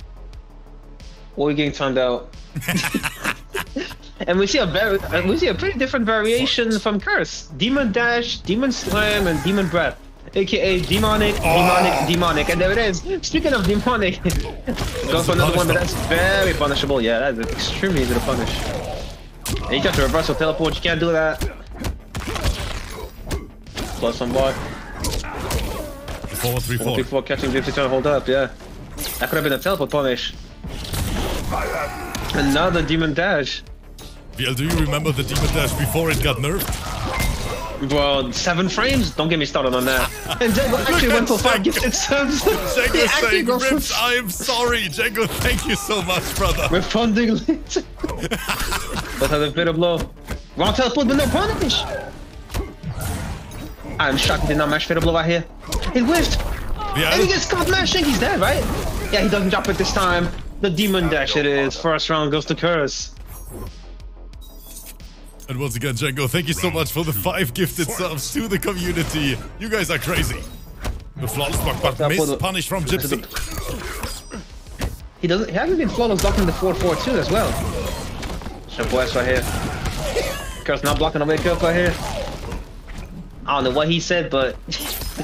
what are we getting turned out. and we see a very, we see a pretty different variation from Curse. Demon Dash, Demon Slam, and Demon Breath. AKA demonic, ah. demonic, demonic, and there it is. Speaking of demonic, go for another one, but that's very punishable. Yeah, that's extremely easy to punish. And you got the reversal teleport, you can't do that. Plus one bar. Forward 3 4. Before catching Gypsy trying to hold up, yeah. That could have been a teleport punish. Another demon dash. VL, do you remember the Demon Dash before it got nerfed? Well, seven frames? Don't get me started on that. And Django actually went for five gifted subs. Django saying, Rips, I am sorry. Django, thank you so much, brother. We're refunding lit. but had a bit of blow. Wrong teleport, but no punish. I'm shocked he did not mash Fatal Blow out here. He whiffed. Yeah. And he gets caught mashing. He's dead, right? Yeah, he doesn't drop it this time. The demon dash it is. First round goes to Curse. And once again, Django, thank you so much for the five gifted subs to the community. You guys are crazy. The flawless block, but miss the- punish from Gypsy. He doesn't. He hasn't been flawless blocking the 4-4-2 as well. Shaboy's right here. Curse not blocking the wake up right here. I don't know what he said, but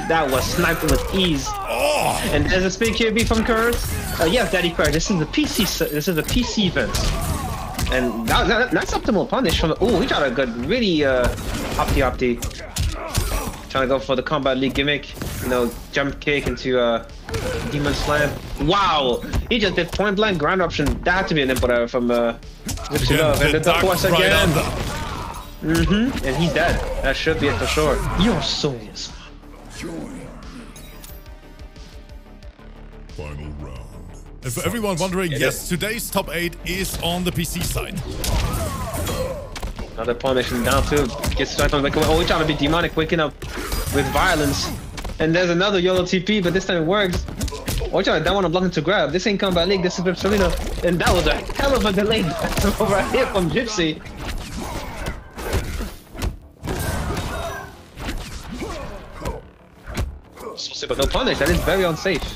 that was sniped with ease. Oh, And there's a speak QB from Curse. Uh, yes, Daddy Craig. This is the PC. s- This is a PC event. And that, that, that's optimal punish from. Oh, he got a good, really uh, opti opti. Trying to go for the combat league gimmick. You know, jump kick into uh, demon slam. Wow, he just did point blank ground option. That had to be an input error from uh, Gypsy Love. And the the duck duck was right again. under. And he's dead. That should be it for sure. You're so Final round. And for everyone wondering, yes, today's top 8 is on the PC side. Another punishment down two. Gets straight on the back. Oh, he's trying to be demonic, waking up with violence. And there's another YOLO TP, but this time it works. Oh, trying to down one on blocking to grab. This ain't combat league, this is Serena. And that was a hell of a delay over here from Gypsy. So, but no punish, that is very unsafe.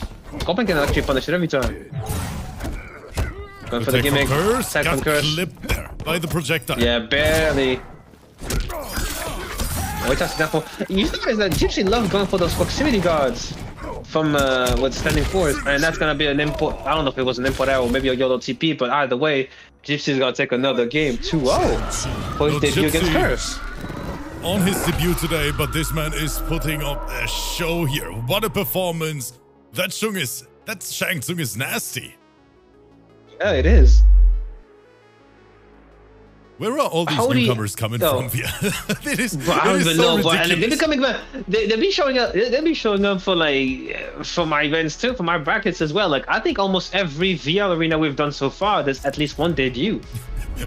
Scorpion can actually punish it every time. Going for the gimmick. Curse, got Curse. clipped there by the projectile. Yeah, barely. Wait, that's example. You notice that Gypsy loves going for those proximity guards from uh, with standing force, and that's gonna be an import. I don't know if it was an import or maybe a YOLO TP, but either way, Gypsy's gonna take another game 2-0 for his No, debut against Curse. on his debut today, but this man is putting up a show here. What a performance! That Chung is that Shang Tsung is nasty. Yeah, it is. Where are all these How do you- newcomers coming Oh. from? Yeah, it is, Bro, I don't even so know, but and they be ridiculous. coming back. They, they be showing up. They be showing up for like for my events too, for my brackets as well. Like I think almost every VR arena we've done so far, there's at least one debut.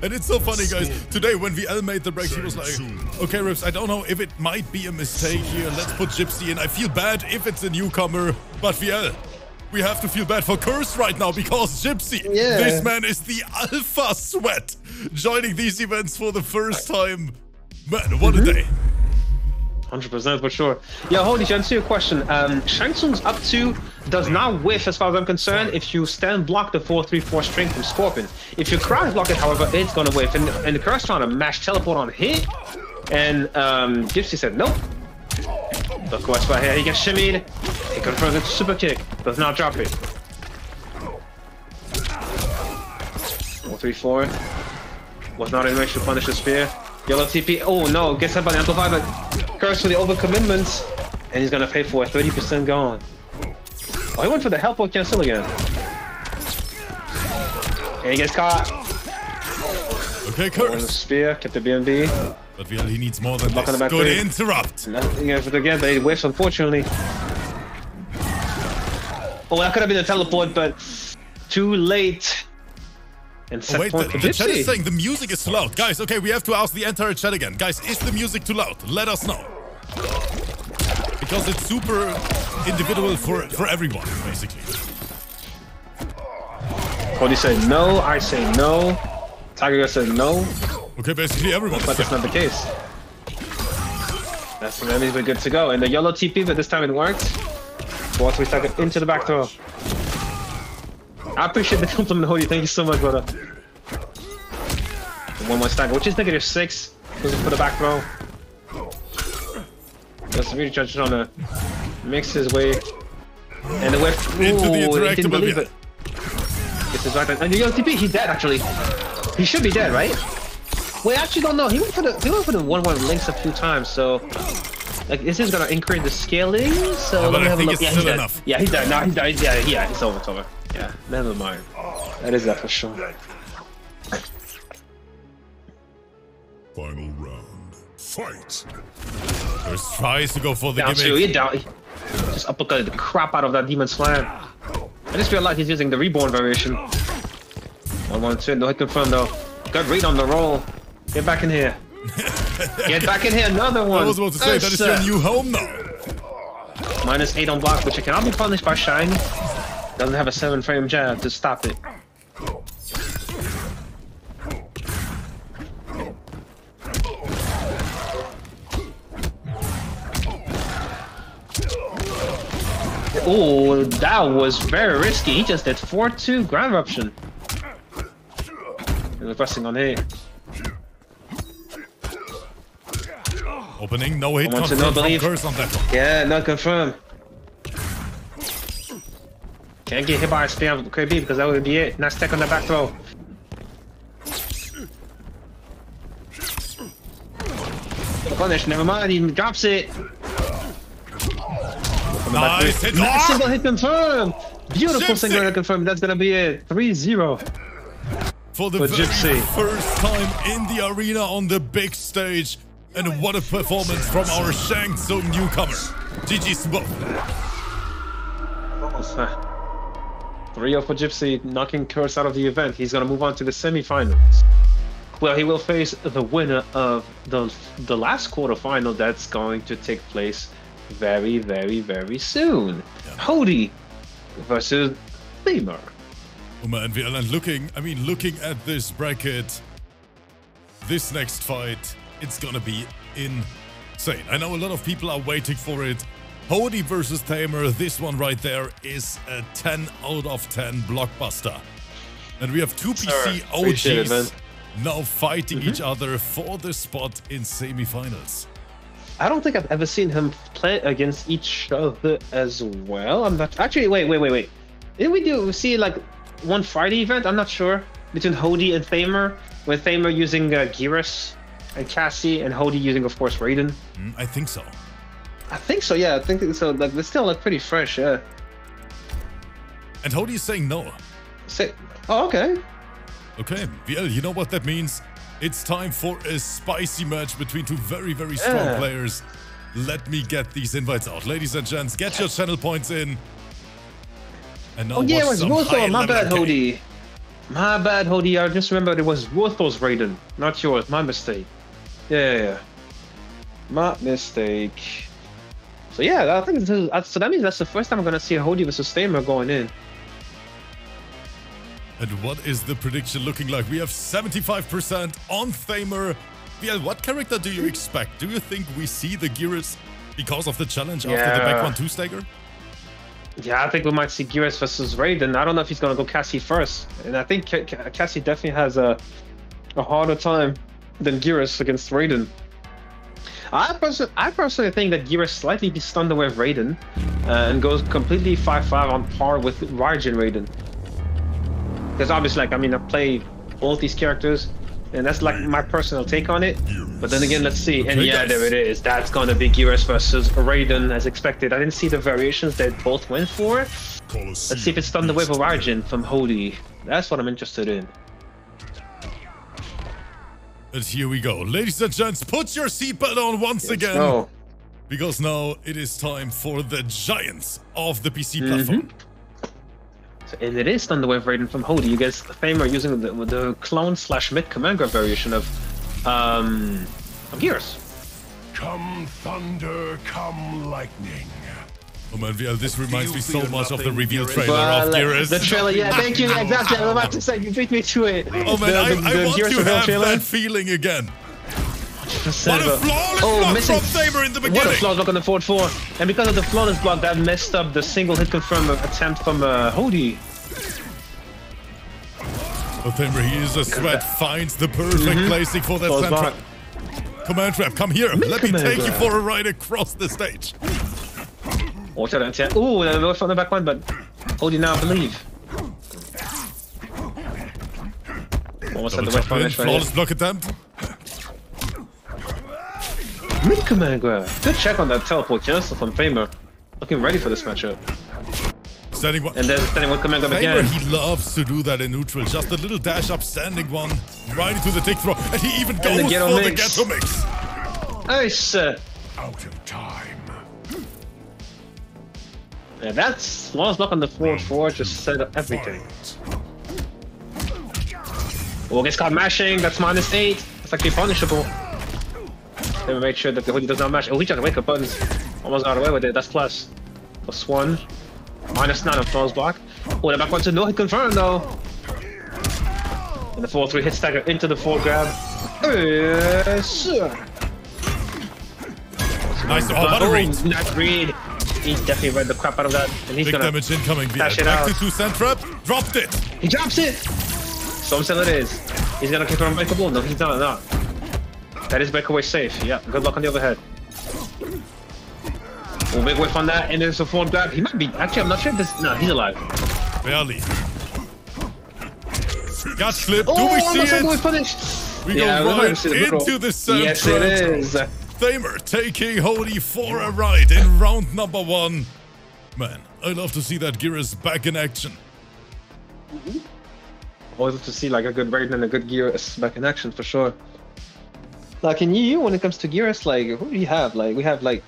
And it's so funny, guys. Today, when VL made the break, he was like, okay, Rips, I don't know if it might be a mistake here. Let's put Gypsy in. I feel bad if it's a newcomer, but VL, we have to feel bad for Curse right now because Gypsy, Yeah. this man is the alpha sweat, joining these events for the first time. Man, what Mm-hmm. a day. Hundred percent for sure. Yeah, Hody, to answer your question, um, Shang Tsung's up to does not whiff as far as I'm concerned. If you stand block the four three four string from Scorpion, if you crouch block it, however, it's gonna whiff. And and the Curse trying to mash teleport on hit, and um, Gypsy said nope. Look what's right here. He gets shimmied. He confirms it's super kick. Does not drop it. Four three four. Was not in range to punish the spear. Yellow TP. Oh no, gets hit by the Curse for the overcommitment. And he's gonna pay for it. 30% gone. Oh, he went for the help or cancel again. And he gets caught. Okay, Curse. spear, kept the BMB. But VL, he needs more than Block on this. Good three. interrupt. Nothing else again, but he whiffs, unfortunately. Oh, that could have been a teleport, but too late. And Oh, wait, point the, the chat is saying the music is too loud. Guys, okay, we have to ask the entire chat again. Guys, is the music too loud? Let us know. Because it's super individual for, for everyone, basically. Cody said no, I say no. Tiger said no, Okay, basically everyone. but that's not the case. That's that means we're good to go. And the yellow TP, but this time it worked. Four three second into the back throw. I appreciate the compliment, Hody. Thank you so much, brother. One more stack, which is negative six. Goes for the back throw. Just really judge on to mix his way. And the whip. Into the Ooh, he didn't believe it. This is right. And the yellow TP, he's dead actually. He should be dead, right? Wait, I actually don't know. He went for the he went for the one one links a few times, so like this is gonna increase the scaling. So Yeah, let me have a look. Yeah, he's dead. enough. Yeah, he's dead. No, he's dead. Yeah, yeah, it's over. It's over. Yeah, never mind. That is that for sure. Final round. Fight. Curse tries to go for the Down two. gimmick. He down. Just uppercutted the crap out of that demon slam. I just feel like he's using the reborn variation. One one two. No hit confirmed though. Got read on the roll. Get back in here. Get back in here. Another one. I was about to say, that is your Ursa. new home now. Minus 8 on block, which it cannot be punished by Shine. Doesn't have a 7 frame jab to stop it. Oh, that was very risky. He just did 4-2 ground eruption. And pressing on A. Opening, no hit I want to confirmed know, from. Curse on that one. Yeah, not confirmed. Can't get hit by a spam KB because that would be it. Nice tech on the back throw. Punish, never mind, he drops it. Nice hit. Nice Ah! single hit confirmed. Beautiful Gypsy. single hit confirmed. That's gonna be it. 3-0. For the For very Gypsy. first time in the arena on the big stage. And what a performance from our Shang Tsung newcomer. GG's to both. 3-0 for Gypsy, knocking Curse out of the event. He's gonna move on to the semifinals. Well, he will face the winner of the the last quarterfinal that's going to take place very, very, very soon. Hody versus. Uma and VL, and looking, I mean, looking at this bracket, this next fight, it's gonna be insane. I know a lot of people are waiting for it. Hody versus Thamer, this one right there is a 10 out of 10 blockbuster. And we have two PC Appreciate it. OGs now fighting each other for the spot in semifinals. I don't think I've ever seen him play against each other as well. I'm not actually. Wait, wait, wait, wait. Didn't we do see like one Friday event? I'm not sure between Hody and Thamer, with Thamer using uh, Geras and Cassie, and Hody using, of course, Raiden. Mm, I think so. I think so. Yeah, I think so. Uh, like, they're still look pretty fresh. Yeah. And Hody is saying no. Say, oh, okay. Okay, VL, you know what that means? It's time for a spicy match between two very, very strong Yeah. players. Let me get these invites out. Ladies and gents, get your channel points in. And now Oh yeah, it was some My bad, arcade. Hody. My bad, Hody. I just remembered it was Rotho's Raiden, not yours. My mistake. Yeah, yeah, yeah. My mistake. So yeah, I think this is, uh, so. That means that's the first time I'm gonna see a Hody versus Thamer going in. And what is the prediction looking like? We have 75% on Thamer, BL, what character do you expect? Do you think we see the Geras because of the challenge after the back one two stagger? Yeah, I think we might see Geras versus Raiden. I don't know if he's gonna go Cassie first, and I think Ca- Ca- Cassie definitely has a a harder time than Geras against Raiden. I person I personally think that Geras slightly stunned away with Raiden, uh, and goes completely 5-5 on par with Raijin Raiden. Because obviously, like I mean, I play both these characters, and that's like my personal take on it. But then again, let's see. And yeah, there it is. That's gonna be Geras versus Raiden as expected. I didn't see the variations they both went for. Let's see if it's stunned away with Raijin from Hody. That's what I'm interested in. And here we go. Ladies and gents, put your seatbelt on once again. Oh, Because now it is time for the giants of the PC Mm-hmm. platform. so- and it is stunned away with Raiden from Hody. You guys, Fame are using the, the clone slash mid commander variation of um of Geras. Come thunder, come lightning. Oh man, VL, this reminds me so much of the reveal Geras. trailer Well, of uh, Geras. the trailer, yeah, thank you. Exactly, I was about to say you beat me to it. Oh man, the, I, the, I the want Geras to reveal have trailer. that feeling again. What What a flawless Oh, block missing- from Saber in the beginning. What a flawless block on the forward four. And because of the flawless block, that messed up the single hit confirm attempt from uh, Hody. Othamer, he is a sweat, finds the perfect placing for that Close central. block. Command trap, come here. Let me take you for a ride across the stage. Watch out, that's Ooh, that was from the back one, but Hody now believe. Almost had the west right flawless block attempt. Mid command grab. Good check on that teleport cancel from Thamer. Looking ready for this matchup. Standing one. And then standing one command grab Thamer, again. he loves to do that in neutral. Just a little dash up, standing one, right into the dick throw, and he even goes the for ghetto the mix. ghetto mix. Nice. Out of time. Yeah, that's flawless block on the forward four. Just set up everything. Fight. Oh, gets caught mashing. That's minus eight. That's actually punishable. Then we make sure that the Hody does not mash. Oh, he tried to wake up buttons. Almost got away with it. That's plus. Plus one. Minus nine on Flawless block. Oh, the back one to no hit confirmed though. And the 4 3 hit stagger into the four grab. Yes, sir. Nice. Oh, what a read. Nice read. He definitely read the crap out of that. And he's Big gonna. damage incoming. Dash VL. it Back out. to two cent trap. Dropped it. He drops it! Some still it is. He's gonna kick her unbreakable. No, he's not. No. That is breakaway safe. Yeah, good luck on the overhead. We'll make whiff on that, and there's a forward grab. He might be. Actually, I'm not sure if this. No, he's alive. Barely. Got slipped. Oh, Do we oh, almost see a it? finish. We Yeah, go we right have seen it. into the center. Yes, it is. Thamer taking Hody for a ride in round number one. Man, I love to see that Geras back in action. Always love to see like a good Raiden and a good Geras back in action for sure. Like in EU, when it comes to Geras, like who do you have? Like we have like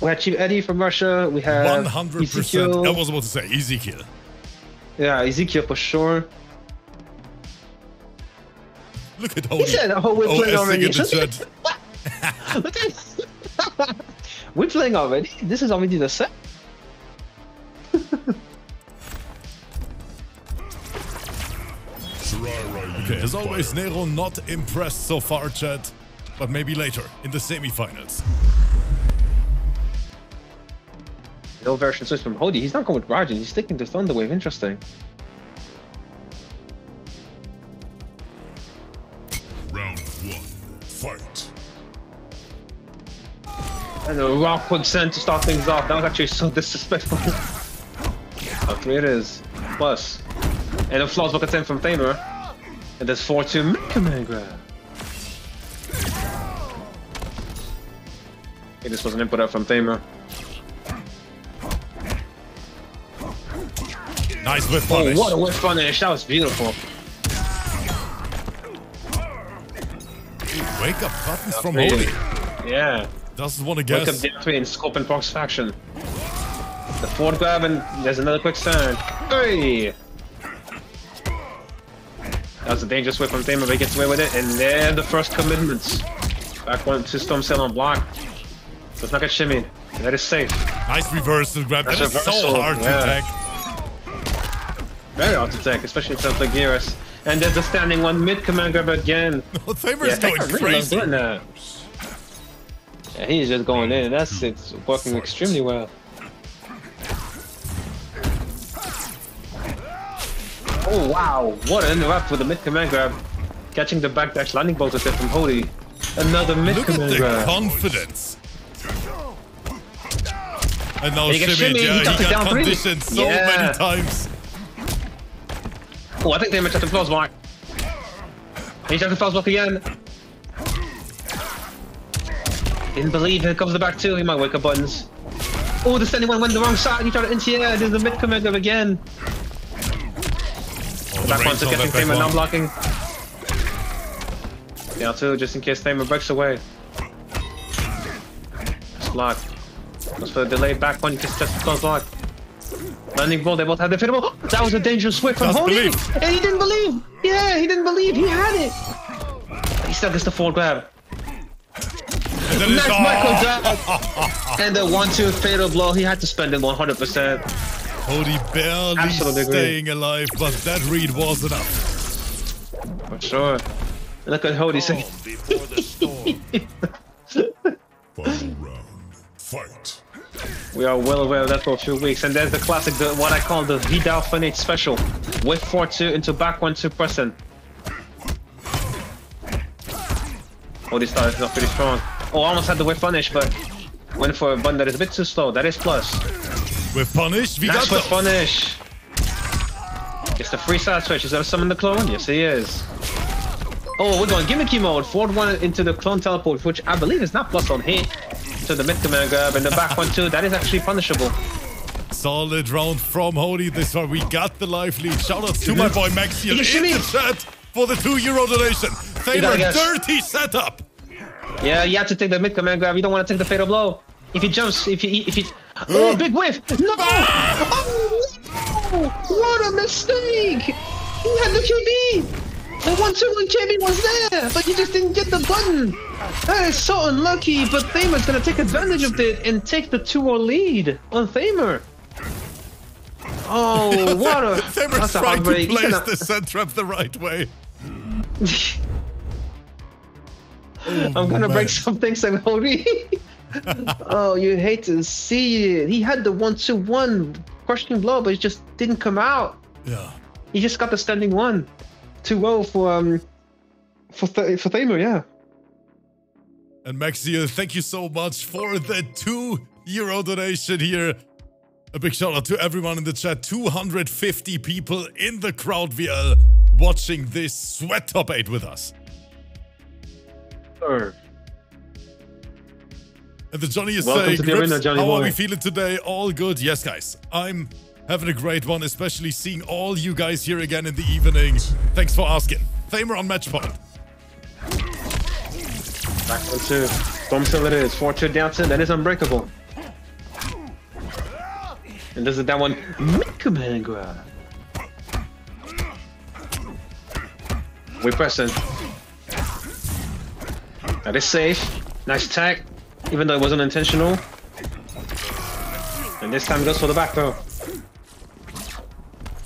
we had Chief Eddie from Russia. We have 100%. I was about to say Ezekiel. Yeah, Ezekiel for sure. Look at He said, "Oh, we're playing OSing already." in the chat. We're playing already. This is already the set. Okay, as always, Nero not impressed so far, chat. But maybe later, in the semifinals. No version switch from Hody. He's not going with Rajan. He's sticking to Thunderwave. Interesting. And a raw quick send to start things off. That was actually so disrespectful. oh, three it is. Plus. And a flaws at 10 from Thamer. And there's 4 2 Mega Man grab. Okay, this was an input out from Thamer. Nice whiff Oh, what a whip punish. That was beautiful. Wake up buttons from Hody. Yeah. Doesn't want to up guess. the in Scope and Prox faction. The forward grab and there's another quick turn. Hey! That was a dangerous whip from Thamer, but he gets away with it. And there the first commitments. Back one to Storm Sail on block. Let's not get shimmied. That is safe. Nice reversal grab. That Nice is so reversal, hard to yeah. attack. Very hard to take, especially in like Geras. And there's the standing one mid command grab again. Oh, Thamer Yeah, is going really crazy. doing that. Yeah, he's just going in. and That's it's working extremely well. Oh wow! What an interrupt with the mid command grab, catching the backdash landing bolt with it from Hody. Another mid Look at command the grab. confidence. And now And he gets Shimmy, shimmy, yeah, he drops it got down three. conditioned so Yeah. many times. Oh, I think they might have to close block. He tried to close block again. Didn't believe. Here comes the back two. He might wake up buttons. Oh, the standing one went the wrong side. He tried to into yeah. There's the mid command grab again. Oh, the Back one range to on getting Thamer one. non-blocking. Down two, just in case Thamer breaks away. Just block. Just for the delayed back one, just just close block. Landing ball, they both had the fittable. That was a dangerous whip from believe. And he didn't believe. Yeah, he didn't believe. He had it. He still gets the full grab. And then Nice it's- Michael oh, and the one-two fatal blow. He had to spend it 100%. Hody barely Absolutely agree. staying alive, but that read was enough. For sure. Look at Hody saying. before the storm. Final round. Fight. We are well aware of that for a few weeks. And there's the classic, the, what I call the Vidal Finite special. With 4-2 into back 1-2 pressing. Oh, this started off pretty strong. Oh, almost had the whip punish, but went for a button that is a bit too slow. That is plus. With punish, we Nice got punish. Gets the free side switch. Is that a summon the clone? Yes, he is. Oh, we're going gimmicky mode. Forward one into the clone teleport, which I believe is not plus on hit. To the mid command grab and the back one too. That is actually punishable. Solid round from Hody. This one, we got the live lead. Shout out to my mhm. boy Maxiel in the chat for the two euro donation. Thamer, gotta dirty setup. Yeah, you have to take the mid command grab. You don't want to take the fatal blow. If he jumps, if he, if he, oh, big whiff! No! Ah! Oh, no! What a mistake! He had the QB. The one two one KB was there, but he just didn't get the button. That is so unlucky. But Thamer's gonna take advantage of it and take the 2-0 lead on Thamer. Oh, what a Thamer's that's a trying to place the send trap the right way. I'm gonna man. break something, so Hody. oh, you hate to see it. He had the one two one crushing blow, but it just didn't come out. Yeah. He just got the standing one. 2-0 for um for Th- for Thamer, yeah. And Maxiel, thank you so much for the two euro donation here. A big shout out to everyone in the chat. 250 people in the crowd VL watching this sweat top 8 with us. Sure. And the Johnny is Welcome saying, the arena, Johnny how are we feeling today? All good? Yes, guys. I'm having a great one, especially seeing all you guys here again in the evening. Thanks for asking. Thamer on match point. Back one two. Storm still it is. 4-2 Downton, that is unbreakable. And this is that one mid command grab. We're pressing. That is safe. Nice attack, even though it wasn't intentional. And this time it goes for the back throw.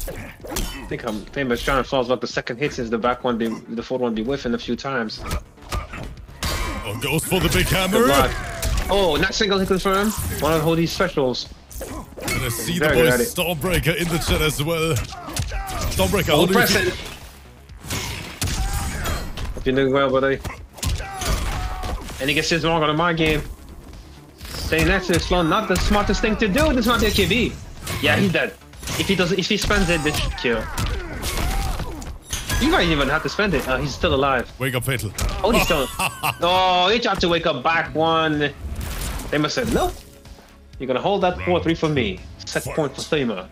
I think I'm famous trying to falls like the second hit since the back one be the forward one be whiffing a few times. Oh, goes for the big hammer. Oh, not single hit confirmed. One of Hody's specials. And I see the boy. Stormbreaker in the chat as well. Stormbreaker, how Oh, you press it. Hope you're doing well, buddy. And he gets his wrong on my game. Staying next to Sloan, not the smartest thing to do. This is not the QB. Yeah, he's dead. If he does, if he spends it, this should kill. You might even have to spend it. Uh, he's still alive. Wake up, Fatal. Oh, he's still. oh, he tried to wake up back one. They must have said no. You're gonna hold that four three for me. Set point for Thamer.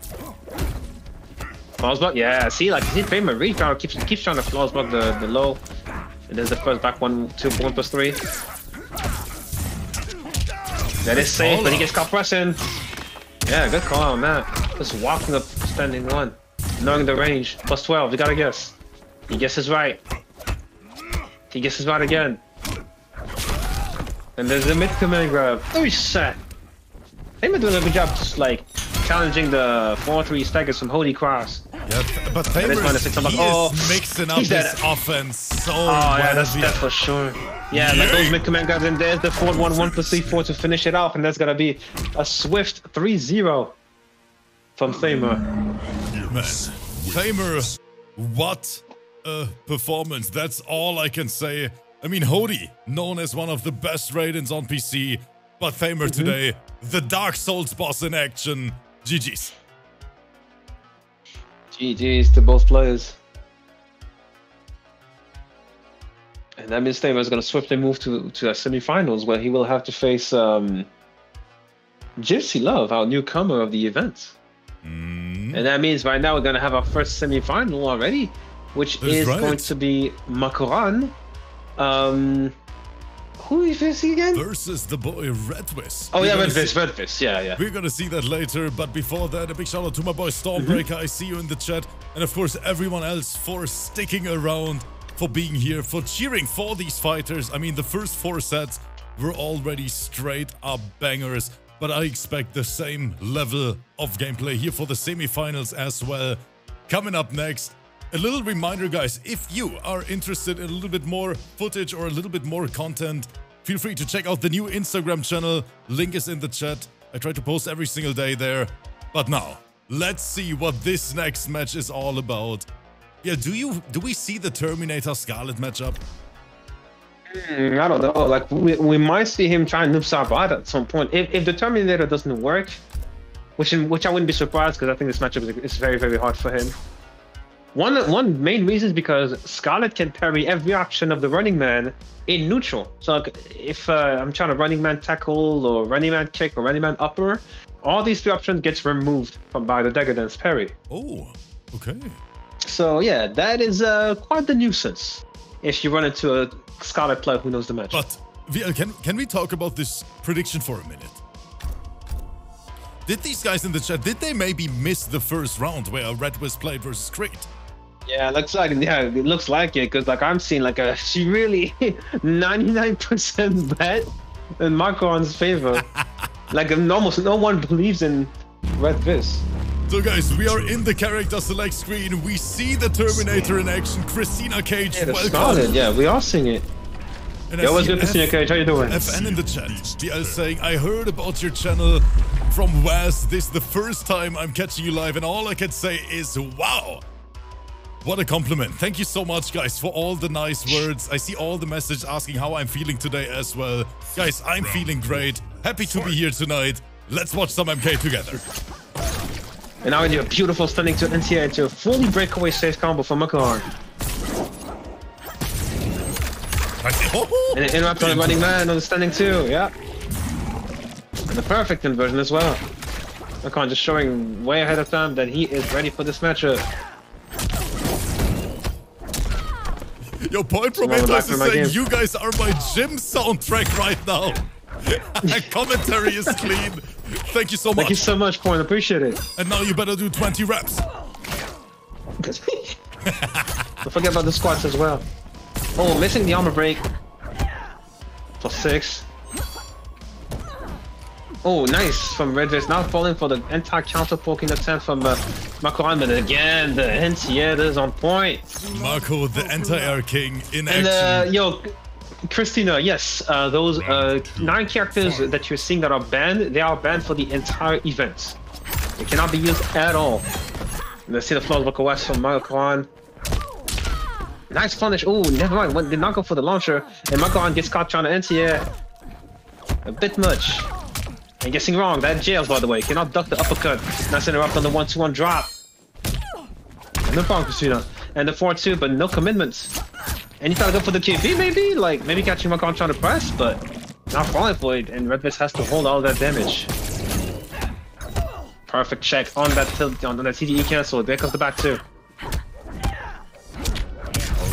Flawless block, yeah. See, like his Thamer really trying to keeps keeps trying to flawless block the the low. And there's the first back one two one plus three. That is safe, but he gets caught pressing. Yeah, good call on that. Just walking up, standing one, knowing the range. Plus twelve. You gotta guess. He guesses right. He guesses right again. And there's the mid command grab. Oh, Very set. They've been doing a good job just like challenging the 4-3 staggers from Hodiecras. Yeah, but is Thamer, minus six. Like, he oh, is mixing up his dead. offense so Oh well. yeah, that's, that's for sure. Yeah, like those mid command guys, and there's the 4 1 1 plus C4 to finish it off, and that's gonna be a swift 3 0 from Thamer. Man, Thamer, what a performance. That's all I can say. I mean, Hody, known as one of the best Raidens on PC, but Thamer Mm-hmm. today, the Dark Souls boss in action. GG's. GG's to both players. And that means Thamer is gonna swiftly move to, to the semifinals where he will have to face um, Gypsy Love, our newcomer of the event. Mm, And that means right now we're gonna have our first semi-final already, which That's is right. going to be Makoran. Um, who is he again? versus the boy Redvis. Oh We're yeah, gonna Redvis, see- Redvis, yeah, yeah. We're gonna see that later, but before that, a big shout out to my boy Stormbreaker. Mm-hmm. I see you in the chat, and of course, everyone else for sticking around, for being here, for cheering for these fighters. I mean, the first four sets were already straight up bangers, but I expect the same level of gameplay here for the semifinals as well. Coming up next, a little reminder, guys, if you are interested in a little bit more footage or a little bit more content, feel free to check out the new Instagram channel. Link is in the chat. I try to post every single day there. But now, let's see what this next match is all about. Yeah, do you do we see the Terminator Skarlet matchup? Hmm, I don't know. Like we, we might see him try and Noob Saibot at some point. If, if the Terminator doesn't work, which which I wouldn't be surprised because I think this matchup is, is very very hard for him. One one main reason is because Skarlet can parry every action of the running man in neutral. So like, if uh, I'm trying to running man tackle or running man kick or running man upper, all these three options gets removed from by the dagger dance parry. Oh, okay. So yeah, that is uh, quite the nuisance if you run into a Skarlet player who knows the match. But VL, can can we talk about this prediction for a minute? Did these guys in the chat did they maybe miss the first round where Red was played versus Creed? Yeah, looks like yeah, it looks like it because like I'm seeing like a she really 99% bet in Makoran's favor. like almost no one believes in Red Vis. So guys, we are in the character select screen. We see the Terminator in action. Christina Cage, Yeah, welcome. started. Yeah, we are seeing it. And Yeah, what's good, Christina Cage? How you doing? FN in the chat. DL saying, I heard about your channel from Wes. This is the first time I'm catching you live, and all I can say is wow. What a compliment. Thank you so much, guys, for all the nice words. I see all the messages asking how I'm feeling today as well. Guys, I'm feeling great. Happy to be here tonight. Let's watch some MK together. And now do a beautiful stunning to NTA to a fully breakaway safe combo from. Oh, And an interrupt on the running man on the standing too, yeah. And the perfect conversion as well. Makoran just showing way ahead of time that he is ready for this matchup. Your point Another is saying you guys are my gym soundtrack right now. Commentary is clean. Thank you so much. Thank you so much, Point. Appreciate it. And now you better do 20 reps. Don't forget about the squats as well. Oh, missing the armor break. Plus six. Oh, nice from Redvis. Now falling for the anti-counter poking attempt from uh, Makoran, but again, the NTA is on point. Marco, the anti-air king in And uh, yo, Christina, yes, uh, those uh, nine characters that you're seeing that are banned, they are banned for the entire event. They cannot be used at all. Let's see the flow of OS from Makoran. Nice punish. Oh, never mind. Went, did not go for the launcher. And Makoran gets caught trying to anti-air. A bit much. And guessing wrong. That jails, by the way. Cannot duck the uppercut. Nice interrupt on the 1-2-1 drop. And the problem, Christina. And the 4-2, but no commitments. And you try to go for the KB, maybe? Like, maybe catching Makoran trying to press, but not falling for it. And Redvis has to hold all that damage. Perfect check on that tilt, on that TDE cancel. There comes the back two.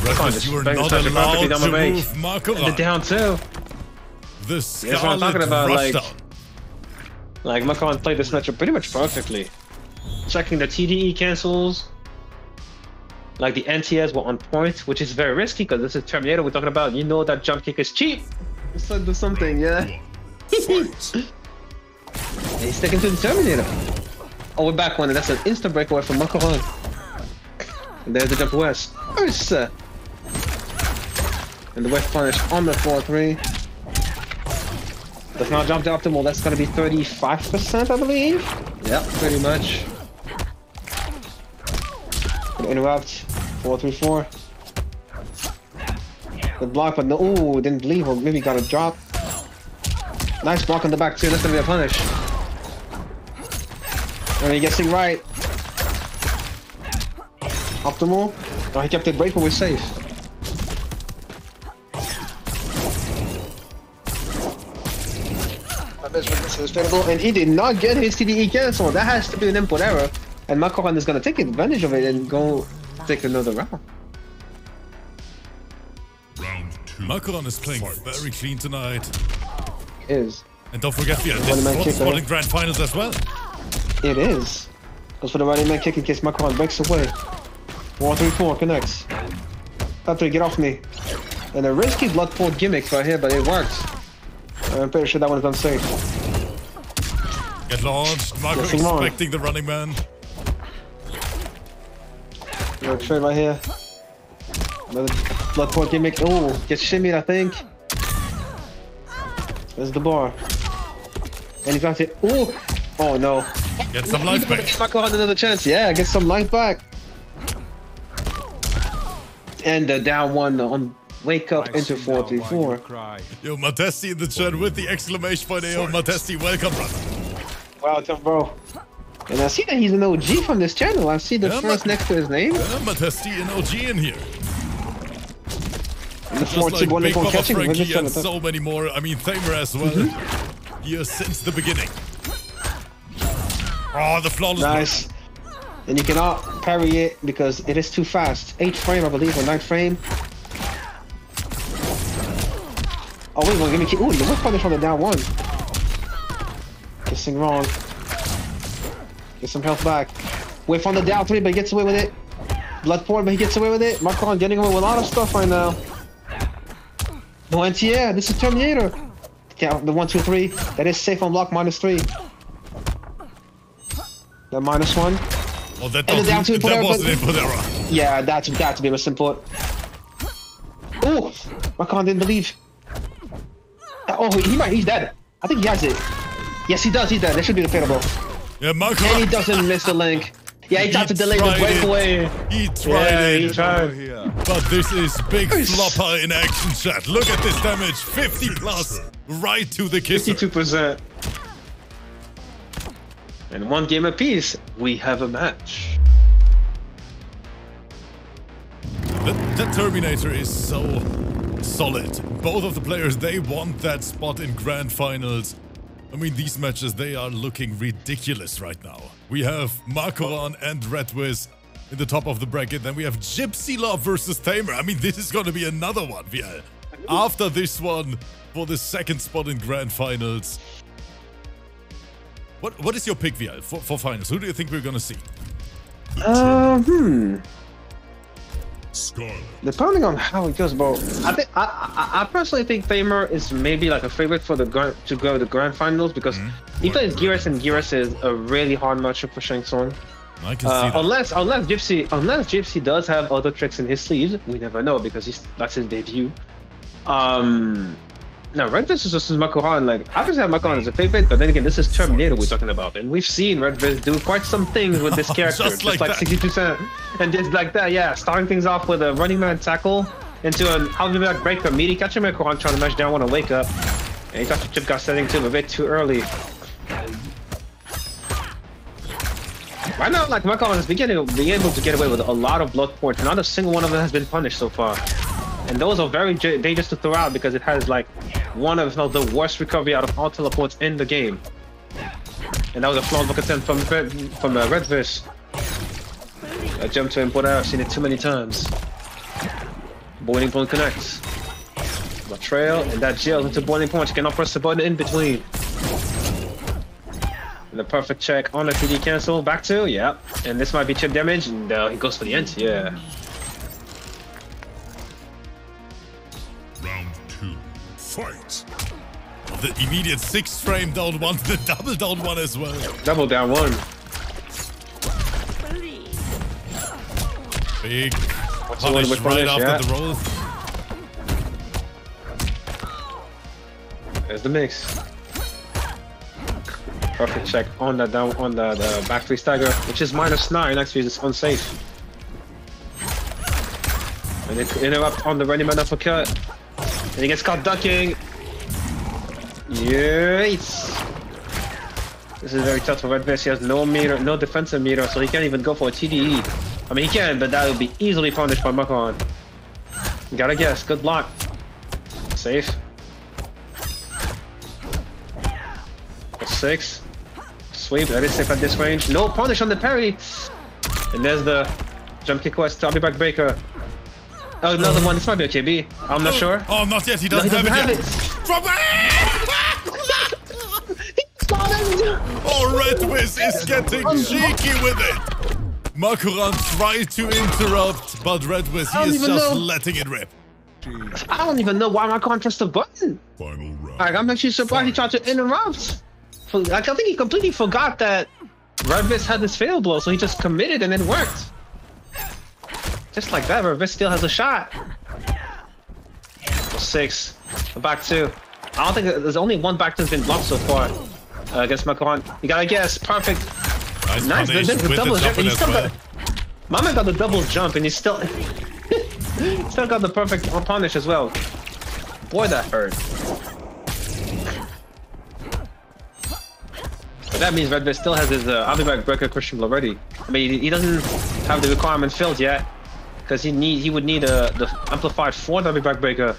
Just you are not this allowed the to move Marco. And the down two. The what I'm talking about, like-. Like Makoran played this matchup pretty much perfectly. Checking the TDE cancels. Like the NTS were on point, which is very risky because this is Terminator we're talking about. You know that jump kick is cheap. So do something, yeah. He's sticking to the Terminator. Oh, we're back one, and that's an instant breakaway from Makoran. There's the jump west. Ursa. And the west punish on the 4-3. Does not jump to optimal. That's going to be 35%, I believe. Yep, pretty much. Gonna interrupt. 4-3-4. The block, but no. Ooh, didn't believe or maybe got a drop. Nice block on the back, too. That's going to be a punish. And he gets it right. Optimal. Oh, he kept it break, but we're safe. And he did not get his TDE cancel. That has to be an input error. And Makoran is going to take advantage of it and go take another round. Round two. Makoran is playing Fight. very clean tonight. Is. And don't forget, we have One this kick, spot in grand finals as well. It is. Goes for the running man kick in case Makoran breaks away. 1 3 4 connects. After get off me. And a risky blood pool gimmick right here, but it works. I'm pretty sure that one's unsafe. Get launched. Marco Yes, come on. expecting the running man. No trade right here. Another blood pool gimmick. Oh, get shimmied, I think. There's the bar. And he got it. Oh, oh no. Get some life back. Makoran had another chance. Yeah, get some life back. And the down one on wake up into 4 3 4. Yo, Matesti in the chat with the exclamation point. Yo, Matesti, welcome, brother. Wow, tough bro. And I see that he's an OG from this channel. I see the Yeah, first next to his name. Yeah, Matesti and OG in here. And the Just like 1 Big catching. Frankie and so many more. I mean, Thamer as well. Mm-hmm. Here since the beginning. Oh, the flawless block. Nice. And you cannot parry it because it is too fast. 8 frame, I believe, or 9 frame. Oh, wait, well, give me. Ooh, the whip punish on the down one. Guessing wrong. Get some health back. Whiff on the down three, but he gets away with it. Blood poured, but he gets away with it. Makoran getting away with a lot of stuff right now. No anti-air. This is Terminator. Yeah, the one, two, three. That is safe on block, minus three. The minus one. Oh, that, And the down two that was an input error. Yeah, that's got to be a simple. Oh, Makoran didn't believe. Oh, he might. He's dead. I think he has it. Yes, he does. He's dead. That should be defendable. Yeah, Marco. And he doesn't miss the link. Yeah, he He tried to delay the tried it. breakaway. He tried Yeah, it. he tried. But this is Big Nice. Flopper in action, chat. Look at this damage. 50 plus. Right to the kisser. 52%. And one game apiece, we have a match. The, the Terminator is so solid. Both of the players, they want that spot in grand finals. I mean, these matches, they are looking ridiculous right now. We have Makoran and Redvis in the top of the bracket. Then we have Gypsy Love versus Thamer. I mean, this is going to be another one, VL. After this one, for the second spot in grand finals. What What is your pick, VL, for, for finals? Who do you think we're going to see? Uh, hmm. Skarlet. Depending on how it goes, bro. I think I, I, I personally think Thamer is maybe like a favorite for the grand, to go to the grand finals because he plays Geras and Geras is a really hard matchup for Shang Tsung. I can Uh, unless unless Gypsy unless Gypsy does have other tricks in his sleeves, we never know because he's that's his debut. Um, now Red versus versus Makoran, like I just have Makoran as a favorite, but then again, this is Terminator we're talking about, and we've seen Red Vis do quite some things with this character, Just like that. sixty percent, and just like that, yeah, starting things off with a running man tackle into an Alvin back breaker, meaty catcher Makoran trying to mash down one to wake up, and he got the chip got setting to him a bit too early. Right now, like Makoran is beginning being able to get away with a lot of blood points. Not a single one of them has been punished so far. And those are very dangerous to throw out because it has like one of the worst recovery out of all teleports in the game. And that was a flawed attempt from from uh, Redvis. I jumped to input out. I've seen it too many times. Boiling point connects. Betrayal and that jails into boiling point. You cannot press the button in between. And the perfect check on the 3D cancel. Back to, yeah. And this might be chip damage. And he goes for the end, yeah. Fight. The immediate six frame down one, the double down one as well. Double down one. Big What's the one punish right punish? after Yeah. the roll. There's the mix. Perfect check on the down on the, the back three stagger, which is minus nine. Actually, it's unsafe. And it interrupt on the ready man uppercut. He gets caught ducking. Yes. This is very tough for Red. He has no meter, no defensive meter, so he can't even go for a TDE. I mean, he can, but that would be easily punished by Makoran. Gotta guess. Good block. Safe. Six. Sweep, that is safe at this range. No punish on the parry. And there's the jump kick west, Tommy back breaker. Oh, another one. This might be a KB. I'm not oh. sure. Oh, not yet. He No, he doesn't, doesn't have, have it yet. Drop it! oh, Red Vis is getting oh, cheeky with it. Makoran tried to interrupt, but Red Vis, I is just know. letting it rip. I don't even know why my can't press the button. Final round. Like, I'm actually surprised he tried to interrupt. Like, I think he completely forgot that Redvis had this fail blow, so he just committed and it worked. Just like that, Redvis still has a shot. Six. Back two. I don't think there's only one back that's been blocked so far uh, against Makoran. You gotta guess. Perfect. Nice, Nice. the with double the jump, and he still got. My man got the double jump, and he still still got the perfect punish as well. Boy, that hurt. But that means Redvis still has his uh, Abiback Breaker Christian already. I mean, he doesn't have the requirement filled yet, because he need he would need uh, the amplified fourth Abiback Breaker.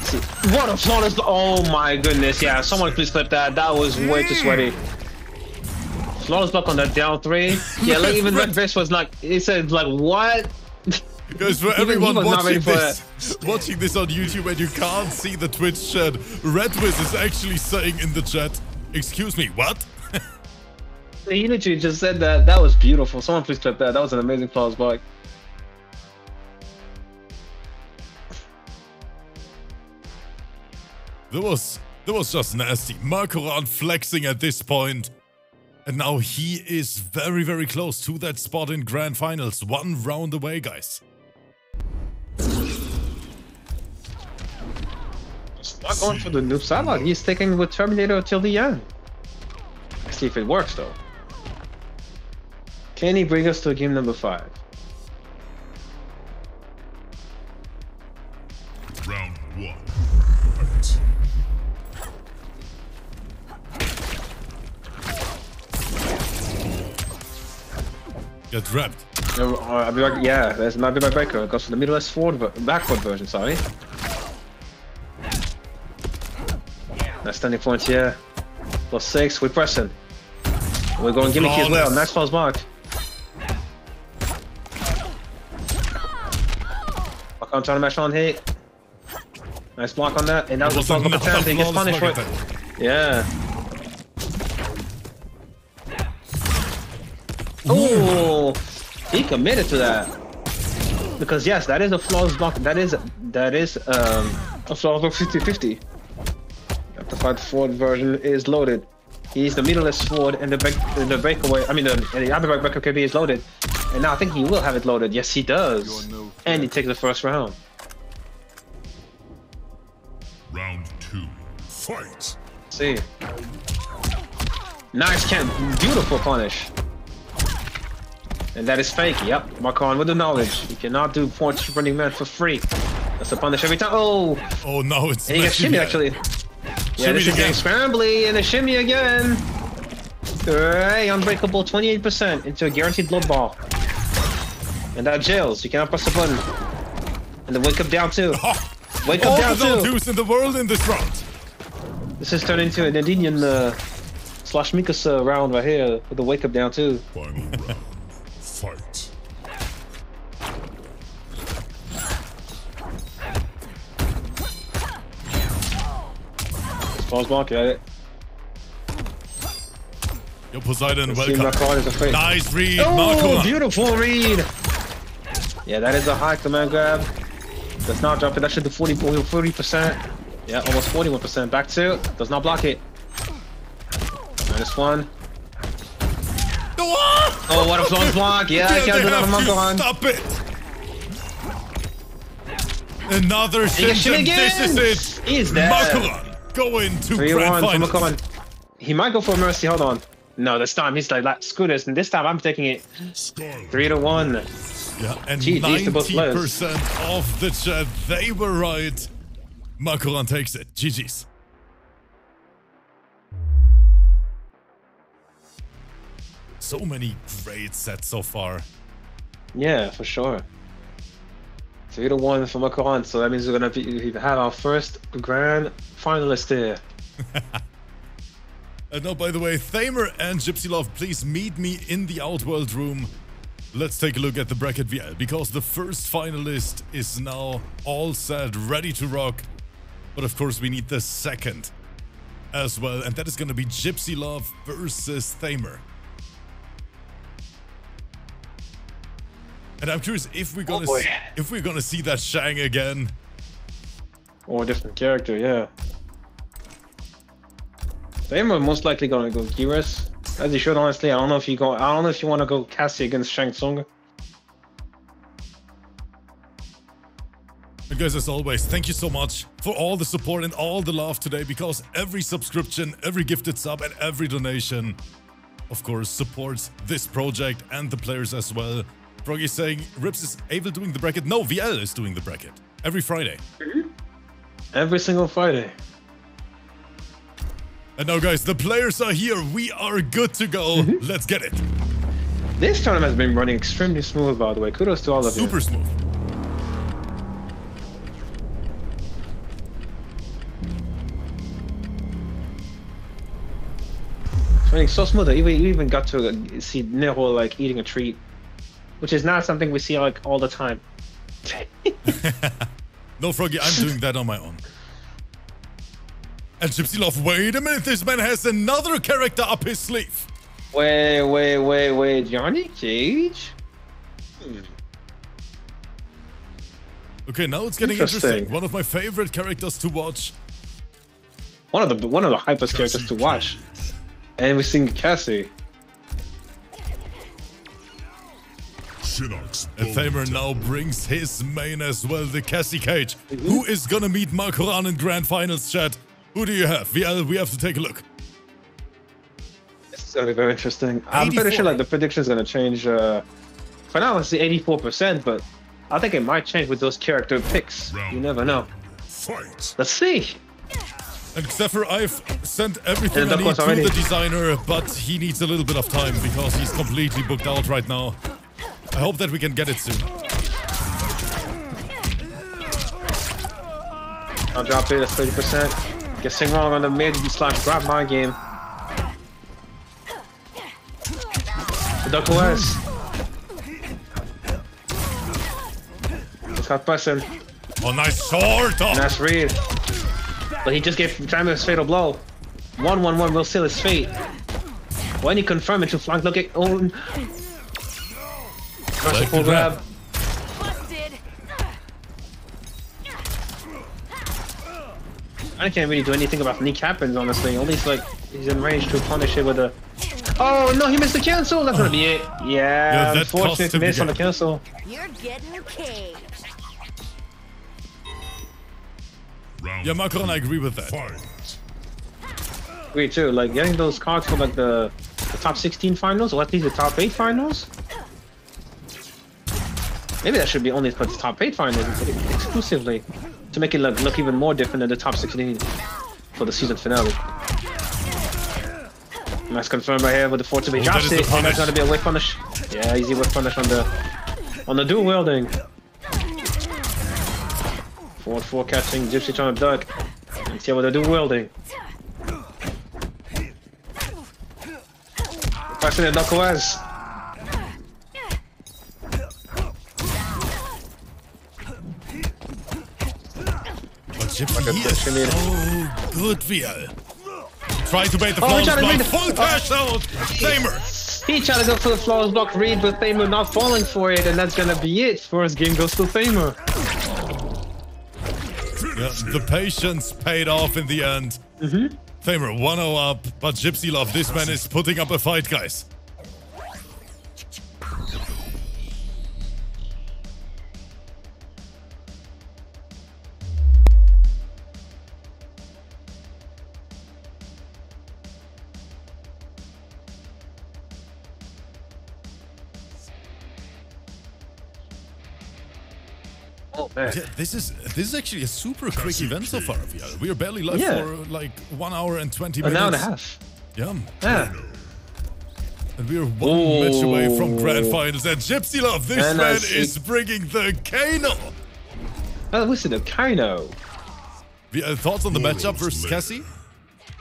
Let's. What a flawless! Oh my goodness! Yeah, someone please clip that. That was way too sweaty. Flawless block on that down three. Yeah, like even Red Fish was like, he said like, what? Because for everyone watching for this, watching this on YouTube and you can't see the Twitch chat, Red Vis is actually saying in the chat, "Excuse me, what?" He literally just said that. That was beautiful. Someone please clip that. That was an amazing flawless block. That was that was just nasty. Makoran flexing at this point. And now he is very, very close to that spot in Grand Finals. One round away, guys. Not going for the Noob Saibot. He's sticking with Terminator till the end. Let's see if it works though. Can he bring us to game number five? Get wrapped. No, uh, I'll be back. Yeah, there's my Big Breaker. It goes for the middle forward, ver- backward version. Sorry. Nice standing point here. Plus six. We're pressing. We're going gimmicky as well. Nice false mark. I'm trying to mash on hit. Nice block on that, and that was a That was false block attempt. He gets punished for it. Yeah. Oh, he committed to that. Because yes, that is a flawless block. That is that is um a flawless block 50-50. The fight forward version is loaded. He's the middleless forward and the break the breakaway. I mean the, the other breaker KB is loaded. And now I think he will have it loaded. Yes, he does. And he takes the first round. Round two. Fight. See. Nice can beautiful punish. And that is fake, yep. Makoran with the knowledge. You cannot do points running man for free. That's a punish every time. Oh! Oh, now it's And he gets shimmy actually. Yeah, Shimmy this is again. getting scrambly and a shimmy again. Alright, unbreakable 28% into a guaranteed blood ball. And that jails. You cannot press the button. And the wake up down too. Oh, Wake all up down the too. twos in the world in this round. This has turned into an Indian uh, slash Mikasa round right here with the wake up down too. Final round. Fight. Falls mark at it. Yo, Poseidon, welcome. Makoran is afraid. Nice read, Oh, Makoran. beautiful read. Yeah, that is a high command grab. Does not drop it. That should do 40 percent. Yeah, almost 41 percent. Back two. Does not block it. Minus one. Oh, Oh, what a flawed block. Yeah, I yeah, can't they do that on have to Makoran. stop it. Another He Shinshin. This is again. it. He's dead. Makoran going to 3 grand 1 for finals. Makoran. He might go for mercy. Hold on. No, this time he's like, like screw this. And this time I'm taking it Skarlet. 3 to 1. Yeah, and GG's to both players. 90% of the chat, they were right. Makoran takes it. GG's. So many great sets so far. Yeah, for sure. Three to one for Makoran, so that means we're gonna be, have our first grand finalist here. Uh, no, by the way, Thamer and Gypsy Love, please meet me in the Outworld room. Let's take a look at the bracket VL, because the first finalist is now all set, ready to rock. But of course, we need the second as well, and that is going to be Gypsy Love versus Thamer. And I'm curious if we're gonna oh, s- if we're gonna see that Shang again. Or a different character, yeah. They are most likely gonna go Geras. As you should honestly. I don't know if you go I don't know if you wanna go Cassie against Shang Tsung. And guys, as always, thank you so much for all the support and all the love today because every subscription, every gifted sub, and every donation, of course, supports this project and the players as well. Froggy saying, Rips is able doing the bracket. No, VL is doing the bracket every Friday. Mm-hmm. Every single Friday. And now, guys, the players are here. We are good to go. Mm-hmm. Let's get it. This tournament has been running extremely smooth by the way. Kudos to all of you. Super smooth. It's running so smooth that you you even got to see Nero like eating a treat. Which is not something we see like all the time. No, Froggy, I'm doing that on my own. And Gypsy Love, wait a minute, this man has another character up his sleeve. Wait, wait, wait, wait, Johnny Cage? Hmm. Okay, now it's getting interesting. Interesting. One of my favorite characters to watch. One of the one of the hypest characters to watch. And we're seeing Cassie. Shinnok's And Thamer now brings his main as well, the Cassie Cage. Who is gonna meet Makoran in Grand Finals, chat? Who do you have? VL, we have to take a look. This is gonna be very interesting. I'm pretty sure like the prediction is gonna change. Uh, for now, it's the 84%, but I think it might change with those character picks. You never know. Fight. Let's see. And Zephyr, I've sent everything And I need to already. the designer, but he needs a little bit of time because he's completely booked out right now. I hope that we can get it soon. I'll drop it at 30%. Guessing wrong on the mid slash grab my game. Duck OS. Just got pressing. Oh, nice sword! Oh, Nice read. But he just gave Time his fatal blow. 1 1 1 will seal his fate. When he confirmed it to flank looking. Oh. Merciful the grab. grab. Busted. I can't really do anything about knee happens, honestly. At least, like, he's in range to punish it with a. Oh no, he missed the cancel! That's gonna be it. Yeah, Yeah, that unfortunate cost miss on the game. cancel. You're getting caged. Yeah, Makoran, I agree with that. Fight. Agree too. Like getting those cards for like the, the top 16 finals, or at least the top 8 finals. Maybe that should be only for the top 8 finals exclusively to make it look, look even more different than the top 16 for the season finale. And that's confirmed right here with the 4 to be drops that is and that's gonna be a whip punish. Yeah, easy whip punish on the on the dual wielding. Forward 4 catching, Gypsy trying to duck. And see what they're do wielding. Passing it, Knuckle. Gypsy, he is push him in. so good, VL. Try to bait the Oh, he tried block. the- Full dash out! Thamer! He tried to go for the flawless block read, but Thamer not falling for it, and that's gonna be it. First game goes to Thamer. Yeah, the patience paid off in the end. Mm-hmm. Thamer 1-0 up, but Gypsy Love, this man is putting up a fight, guys. Yeah, this is this is actually a super quick event so far, VL. We are barely live Yeah. for like one hour and 20 minutes. An minutes. hour and a half. Yeah. Yeah. And we are one match away from grand Ooh. finals. And Gypsy Love, this And man is bringing the Kano. Oh, listen to Kano. VL, uh, thoughts on the Morals matchup versus later. Cassie?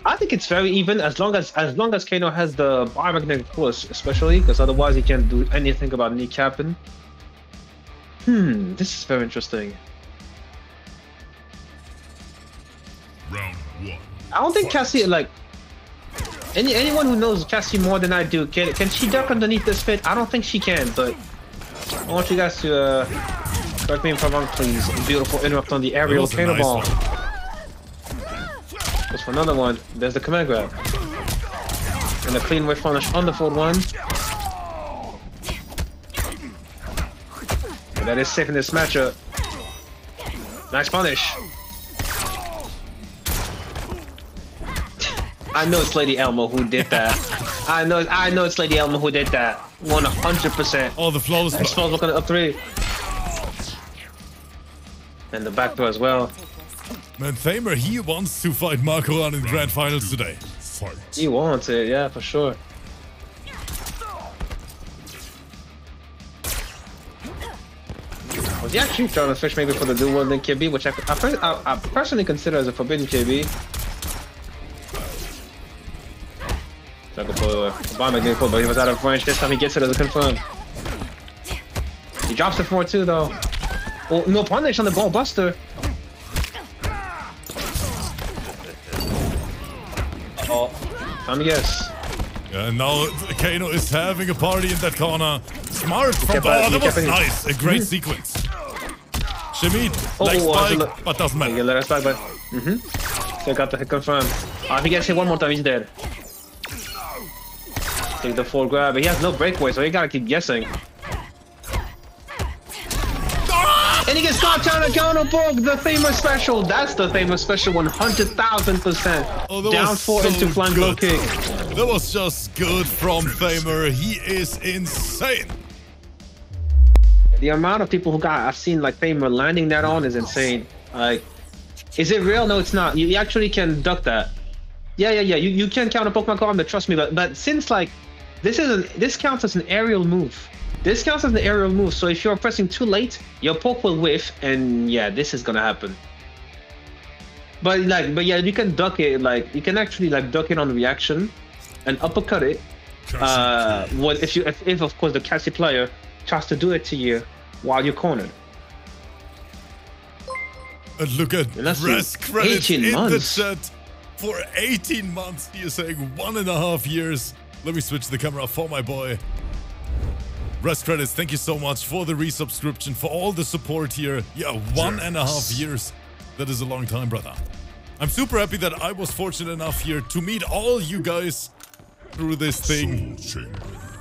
I think it's very even as long as as long as Kano has the biomagnetic force, especially because otherwise he can't do anything about kneecapping. Hmm, this is very interesting. Round one. I don't think Cassie like any anyone who knows Cassie more than I do can can she duck underneath this fit? I don't think she can, but I want you guys to uh, correct me if I'm wrong, please. Beautiful interrupt on the aerial cannonball. a nice one. Goes for another one. There's the command grab. And the clean whip punish on the forward one. That is safe in this matchup. Nice punish. I know it's Lady Elmo who did that. I know I know it's Lady Elmo who did that. 100%. Oh, the flawless Nice block. falls looking at up three. And the back door as well. Man, Thamer, he wants to fight Makoran in grand finals today. Fight. He wants it, yeah, for sure. Was he actually trying to fish maybe for the dual link KB, which I, I, I, I personally consider as a forbidden KB. Tried to pull a bomb again, but he was out of range. This time he gets it as a confirm. He drops the 4-2 though. Oh, no punish on the ball buster. Oh, time to guess. And now Kano is having a party in that corner. Smart from oh, that was nice. A great hmm. sequence. Shamid, Oh, leg spike, look. but doesn't matter. can let us back, but mm-hmm. Still got the hit confirmed. If he gets hit one more time, he's dead. Take the full grab, but he has no breakaway, so he gotta keep guessing. And he gets caught down a counter book, the famous special. That's the famous special 100,000%. Oh, Down four so into flying low kick. That was just good from Thamer. He is insane. The amount of people who got I've seen like Thamer landing that on is insane. Like, is it real? No, it's not. You, actually can duck that. Yeah, yeah, yeah. You, you can counter Pokemon Combat, trust me. But but since like this is an this counts as an aerial move. This counts as an aerial move. So if you're pressing too late, your poke will whiff, and yeah, this is gonna happen. But like, but yeah, you can duck it. Like you can actually like duck it on reaction, and uppercut it. Uh, what if you if, if of course the Cassie player tries to do it to you while you're cornered. And look at And that's credits 18 in months. the chat. For 18 months, he is saying one and a half years. Let me switch the camera for my boy. Rest credits, thank you so much for the resubscription, for all the support here. Yeah, one and a half Yes. years. That is a long time, brother. I'm super happy that I was fortunate enough here to meet all you guys through this thing.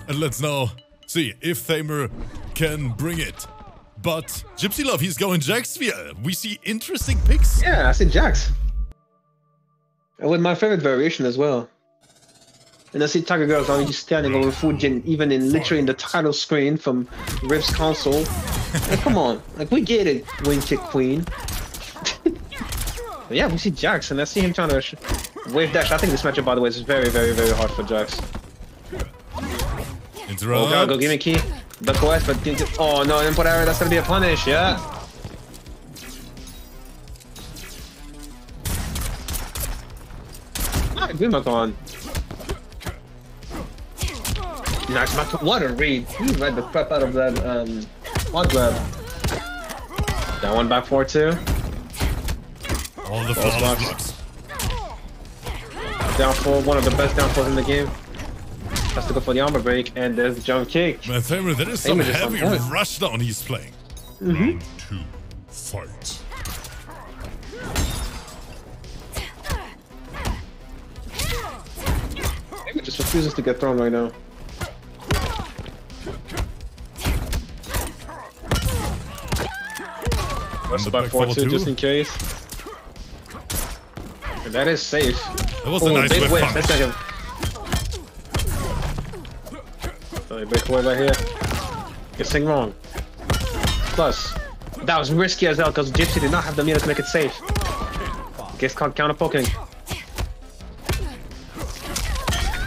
And let's now see if Thamer can bring it. But Gypsy Love, he's going Jacksville. We see interesting picks. Yeah, I said Jax. And with my favorite variation as well. And I see Tiger Girls already just standing over Fujin, even in literally in the title screen from Rift's console. like, come on, like we get it, Wing Kick Queen. Yeah, we see Jax, and I see him trying to wave dash. I think this matchup, by the way, is very, very, very hard for Jax. Interrupt. Oh go give me key. The quest, but oh no, input error. That's gonna be a punish. Yeah. Alright, Grimacon. Nice, Mac- what a read. He read the crap out of that um quad grab. That one back four two. All the blocks. blocks. Down four, one of the best down fours in the game. Has to go for the armor break, and there's the jump kick. Man, Thamer, that is some on heavy rushdown he's playing. Mm-hmm. Round two. Fight. Maybe just refuses to get thrown right now. Rush the back back four forward two, two. just in case. And that is safe. That was a Oh, nice whip. That's like a. Sorry, break away right here. Guessing wrong. Plus, that was risky as hell because Gypsy did not have the meter to make it safe. Gets caught counter poking.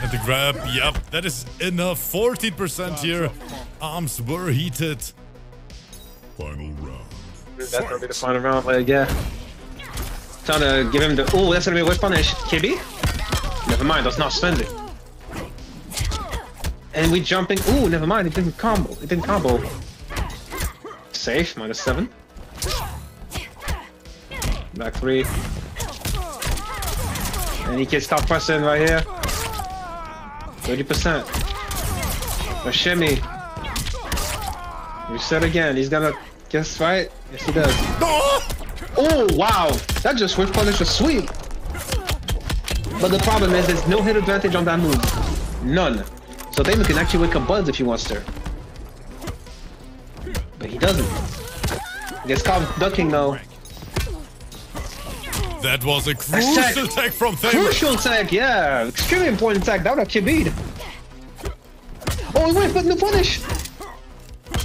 And the grab, yep, that is enough. 14% here. Arms were heated. Final round. That's gonna be the final round, like, yeah. Trying to give him the. Oh, that's gonna be a whip punish. KB? Never mind, that's not spending. And we jumping. Ooh, never mind, it didn't combo. It didn't combo. Safe, minus seven. Back three. And he can stop pressing right here. 30%. A shimmy. Reset again. He's gonna guess right. Yes, he does. Oh! Wow, that just switch punish a sweep. But the problem is there's no hit advantage on that move. None. So Damon can actually wake up Buds if he wants to. But he doesn't. He Gets caught ducking though. That was a Attack. crucial tag from Thamer. Crucial attack, yeah. Extremely important attack. That would have QB'd. Oh, he went, but no punish.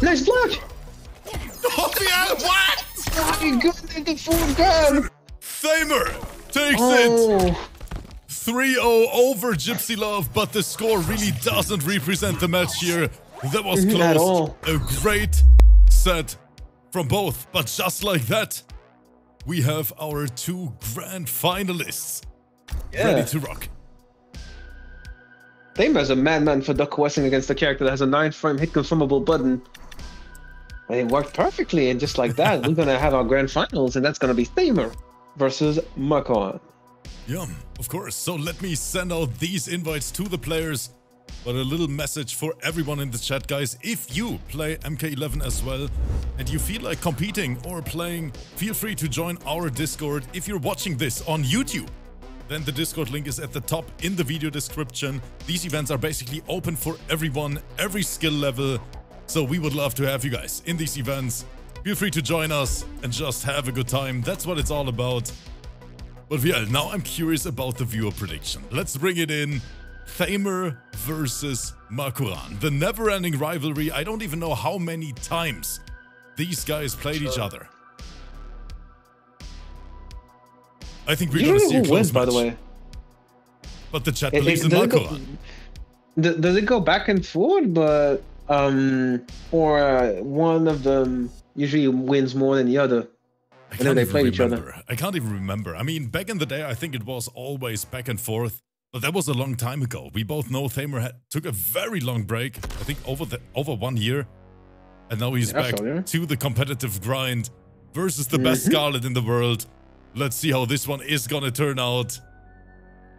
Nice block. Oh, yeah, what? Oh, he got the full gun. Thamer takes it. Oh. Oh. 3-0 over Gypsy Love, but the score really doesn't represent the match here. That was at close. all. A great set from both, but just like that, we have our two grand finalists ready to rock. Thamer's a madman for duck questing against a character that has a 9 frame hit confirmable button. And it worked perfectly, and just like that, we're gonna have our grand finals, and that's gonna be Thamer versus Makoran. Yum, of course. So let me send out these invites to the players. But a little message for everyone in the chat, guys. If you play MK11 as well and you feel like competing or playing, feel free to join our Discord. If you're watching this on YouTube, then the Discord link is at the top in the video description. These events are basically open for everyone, every skill level. So we would love to have you guys in these events. Feel free to join us and just have a good time. That's what it's all about. But yeah, now I'm curious about the viewer prediction. Let's bring it in. Thamer versus Makoran. The never-ending rivalry. I don't even know how many times these guys played each other. I think we're gonna know see a close wins, by the way? But the chat It- believes it- in go, Makoran. does it go back and forth, but um, or uh, one of them usually wins more than the other? I know can't they even played each other. remember. I can't even remember. I mean, back in the day, I think it was always back and forth. But that was a long time ago. We both know Thamer had, took a very long break. I think over the over one year, and now he's Yeah, back so, yeah. to the competitive grind versus the best Mhm. Skarlet in the world. Let's see how this one is gonna turn out.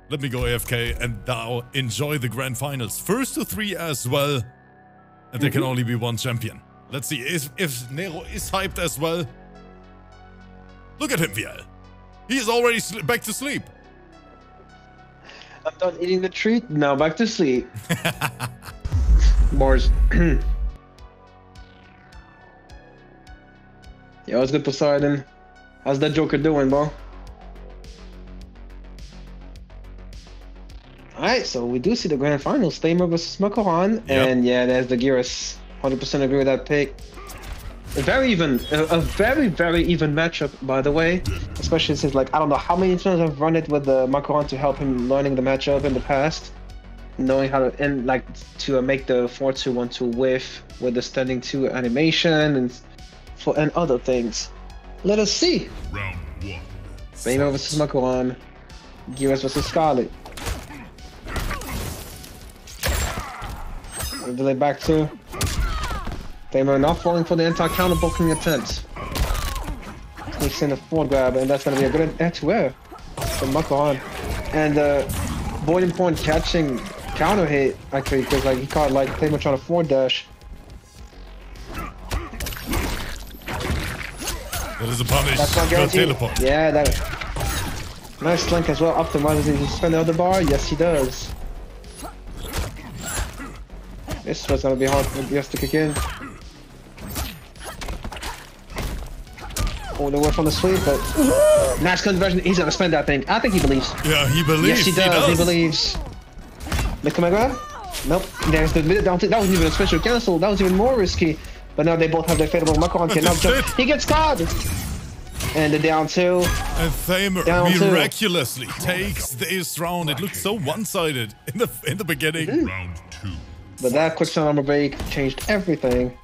Let me go AFK and now enjoy the grand finals. First to three as well, and there can Mm-hmm. only be one champion. Let's see if if Nero is hyped as well. Look at him, Viel. He is already back to sleep. I'm done eating the treat. Now back to sleep. Bars. yeah, what's good, Poseidon? How's that Joker doing, bro? Alright, so we do see the grand finals. Thamer versus Makoran. And yeah, there's the Geras. 100% agree with that pick. A very even, a, a very, very even matchup, by the way. Especially since, like, I don't know how many times I've run it with the Makoran to help him learning the matchup in the past. Knowing how to, and like, to uh, make the 4 2 1 2 whiff with the standing 2 animation and for and other things. Let us see. Round one. Thamer versus Makoran. Geras versus Skarlet. Delay back to. Thamer not falling for the anti-counter blocking attempts. Sneaks in a forward grab, and that's going to be a good anti-air from Makoran. And uh, Boiling Point catching counter hit, actually, because like he caught like Thamer trying to forward dash. That is a punish. That's not guaranteed. Yeah, that. Nice link as well. Optimizes. Does he spend the other bar? Yes, he does. This was gonna be hard for Yes to kick in. Oh, the whiff on the sweep, but nice conversion. He's gonna spend that thing. I think he believes. Yeah, he believes. Yes, he does. He, believes. The Kamega? Nope. There's the that was that wasn't even a special cancel. That was even more risky. But now they both have their fadeable. Makoran cannot jump. He gets caught! And the down two. And Thamer Down two. miraculously takes this round. It looked so one-sided in the in the beginning. Mm-hmm. Round two. But that quick armor break changed everything.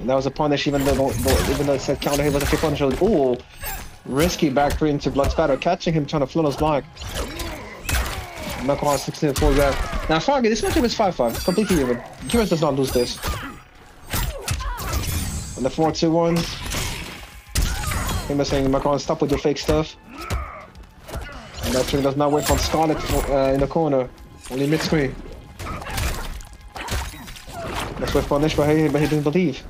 And that was a punish, even though even though it said counter hit was a free punish. was- Ooh, risky back three into Blood Spatter, catching him trying to float his block. Makoran 16 full grab. Now, Fargo, this matchup is 5 5. It's completely even. Geras does not lose this. And the 4 2 1. Him saying, Makoran, stop with your fake stuff. And that trick does not work on Skarlet uh, in the corner. Only mid screen. That's with punish, but he, but he didn't believe.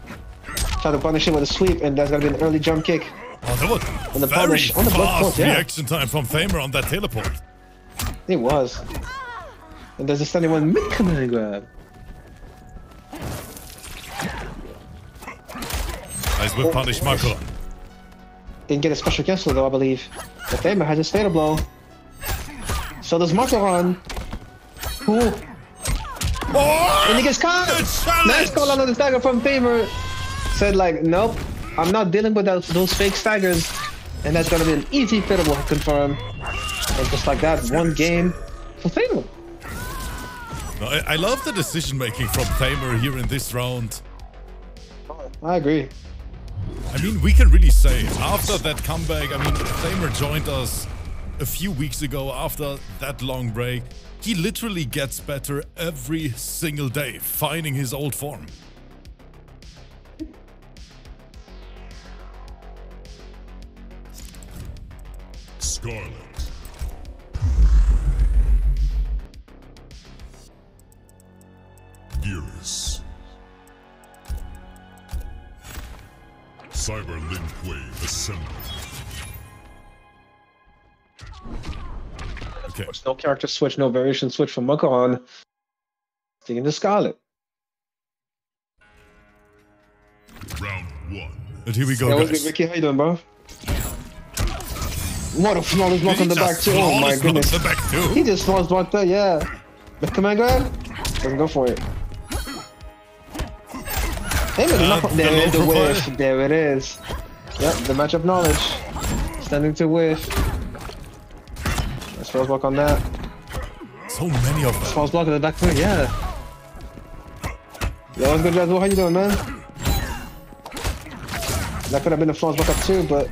Tried to punish him with a sweep, and there's gonna be an early jump kick. Oh, that was On the very punish, on the fast point, yeah. reaction time from Thamer on that teleport. It was. And there's a standing one mid command grab. Nice whip punish, oh, Marco. Didn't get a special cancel though, I believe. But Thamer has his fatal blow. So does Makoran. Who? Oh, And he gets caught! Nice call out of the stagger from Thamer. Said like, nope, I'm not dealing with those, those fake staggers. And that's gonna be an easy to confirm. And just like that, one game for Thamer. No, I, I love the decision making from Thamer here in this round. I agree. I mean, we can really say after that comeback, I mean, Thamer joined us a few weeks ago after that long break. He literally gets better every single day, finding his old form. Skarlet. Geras. Cyber Lin Kuei assembled. Okay. No character switch, no variation switch from Makoran. Sticking to Skarlet. Round one. And here we go, Yeah, what's guys. Ricky? How you doing, bro? What a flawless block on the back too. Oh my goodness. the back too? He just flawless blocked that, yeah. With command grab? Doesn't go for it. Hey, but Uh, the there the whiff. There it is. Yep, the matchup knowledge. Standing to whiff. Nice false block on that. So many of them. False block on the back foot, yeah. Yo, what's good, Jazzo? How you doing, man? That could have been a false block up too, but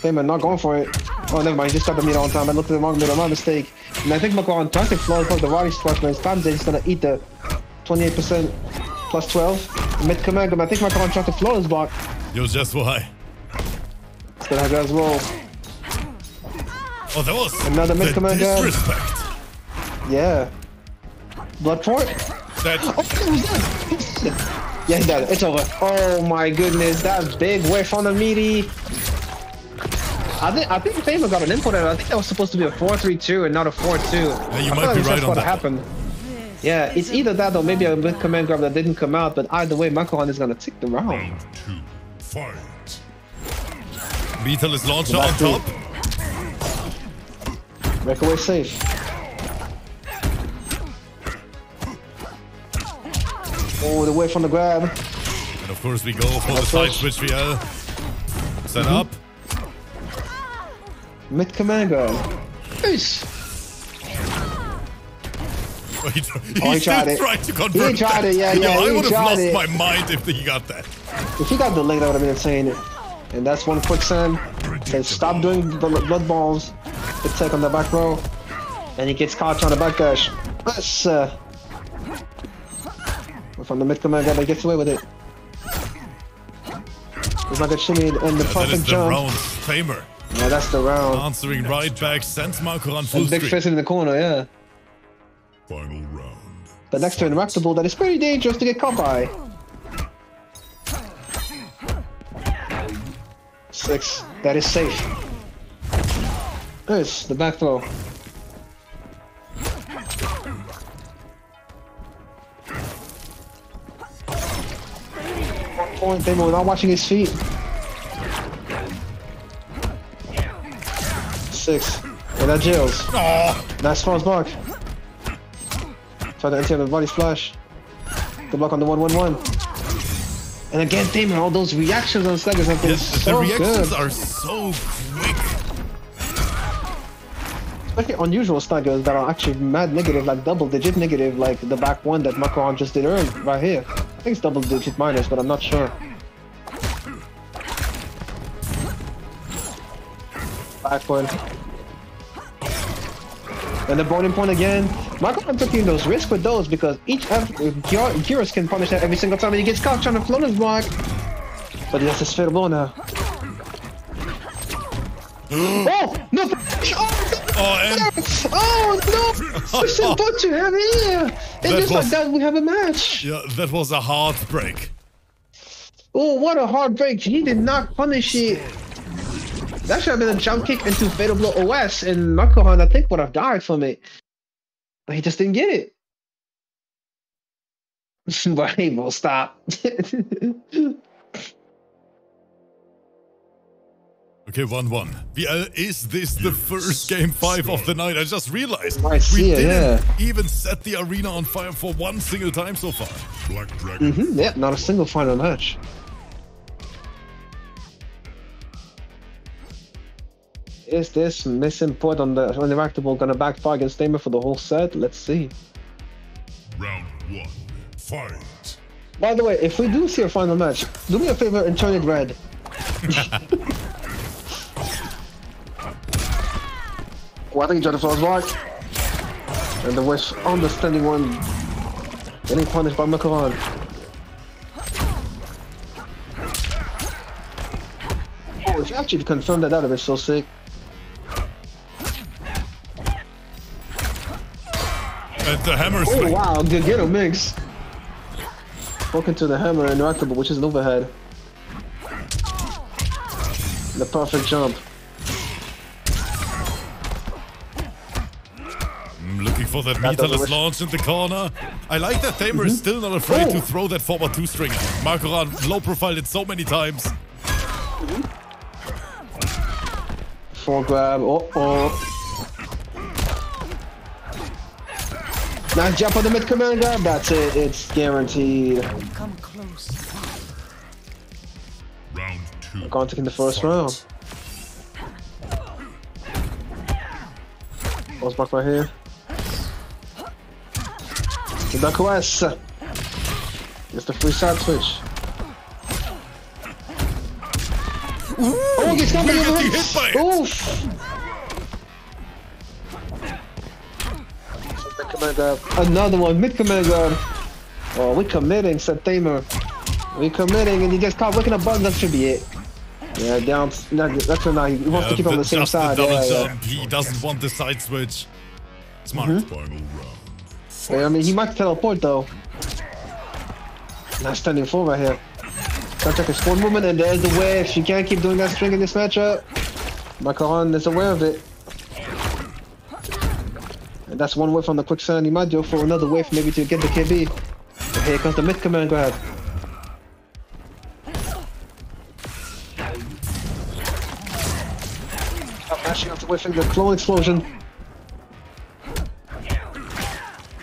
Thamer not going for it. Oh, never mind. He just got the meet on time. I looked at the wrong middle. My mistake. And I think Makoran tried to flaws block the Roddy twice, but his time he's gonna eat the 28% plus 12. Mid command, but I think Makoran tried to flawless block. Yo, just why? It's gonna have as well. Oh, that was Another the mid-command jab. disrespect. Yeah. Blood port? That oh, Yeah, he it. It's over. Oh my goodness, that big whiff on the meaty. I think I think Thamer got an input error. I think that was supposed to be a 4-3-2 and not a 4-2. you I might be like right on what that. happened. Yeah, it's either that or maybe a mid command grab that didn't come out, but either way, Makoran is gonna take the round. Round two. Fight. Beetle is launcher on two. top. Breakaway safe. Oh, the whiff from the grab. And of course, we go for the side course. switch VL. Set Mm-hmm. up. Mid command grab. Peace. He, Oh, he tried it. tried to convert He tried that. it, yeah, Yo, yeah, I would have lost it. my mind if he got that. If he got delayed, that would have been insane. And that's one quicksand. Says stop doing the blood balls. Take on the back row. And he gets caught on the back dash. That's uh from the mid commander that gets away with it. He's not gonna shimmy and the That is perfect the jump. round. Thamer Yeah, that's the round. answering right back, sends Marco on full And big streak. fist in the corner, yeah. Final round. The next turn, Raptable, that is pretty dangerous to get caught by. Six, that is safe. Nice, the back throw. One point, Damo without watching his feet. Six, and that jails. Oh, Nice false block. Try to enter the body splash. Good block on the 1 1 1. And again, Damon, all those reactions on Sluggers have been Yes, the so reactions good. are so quick. Especially unusual Sluggers that are actually mad negative, like double digit negative, like the back one that Makoran just did earn right here. I think it's double digit minus, but I'm not sure. Backward. And the boarding point again. Makoran taking those risks with those because each Geras can punish that every single time he gets caught trying to float his block. But he has to sphere now. oh! No! Oh! Oh, and Oh no! It's about to have here! And just like that, we have a match. yeah, that was a hard break. Oh, what a hard break! He did not punish it. That should have been a jump kick into Fatal Blow OS, and Makoran, I think, would have died from it. But he just didn't get it. but he will stop. Okay, 1 1. VL, is this the first game 5 of the night? I just realized I see we it, didn't yeah. even set the arena on fire for one single time so far. Black Dragon. Hmm, yep, not a single final match. Is this missing point on the interactable gonna backfire against Thamer for the whole set? Let's see. Round one. Fight. By the way, if we do see a final match, do me a favor and turn it red. well, I think he tried to fall back. And the wish on the standing one getting punished by Makoran. Oh, if you actually confirmed that, that would have been so sick. And the hammer Oh swing. wow, good get a mix. Broken to the hammer and interactable, which is an overhead. The perfect jump. I'm Looking for that That doesn't meterless launch in the corner. I like that Thamer is mm-hmm. still not afraid Oh. to throw that forward two stringer. Makoran low profiled it so many times. Full grab. Oh oh. Nice jump on the mid commander. That's it. It's guaranteed. Come close. Round two. Gone in the first round. Balls back right here. The duck OS. It's the free side switch. oh, he gets got the hit by it. Oof. Command grab. Another one. Mid command grab. Oh, we committing, said Thamer. We committing, and he gets caught looking at buttons. That should be it. Yeah, down. That's now. He wants Uh, to keep on the- same side. the Yeah, yeah. He doesn't want the side switch. Smart. Final round. Yeah, I mean, he might teleport though. Not standing full right here. Got like a forward movement, and there's the wave. You can't keep doing that string in this matchup. Makoran is aware of it. And that's one wave from the quicksand. He might go for another wave, maybe to get the KB. But here comes the mid command grab. Stop mashing up the the clone explosion.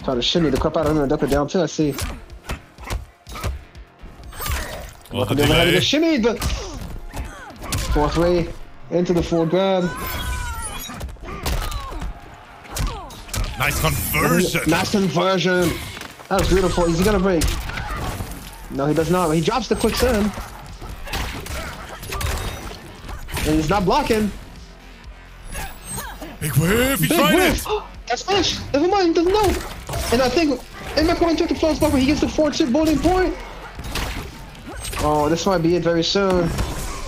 Trying to shimmy the crap out of him and duck it down too, I see. Welcome to the head of delay. the shimmy, but 4-3 into the full grab. Nice conversion. Nice conversion. That was beautiful. Is he gonna break? No, he does not. He drops the quick quicksand. And he's not blocking. Big whiff. He Big tried whiff. it. That's finish. Never mind, he doesn't know. And I think in my point took the flow where he gets the 4-2 boiling point. Oh, this might be it very soon.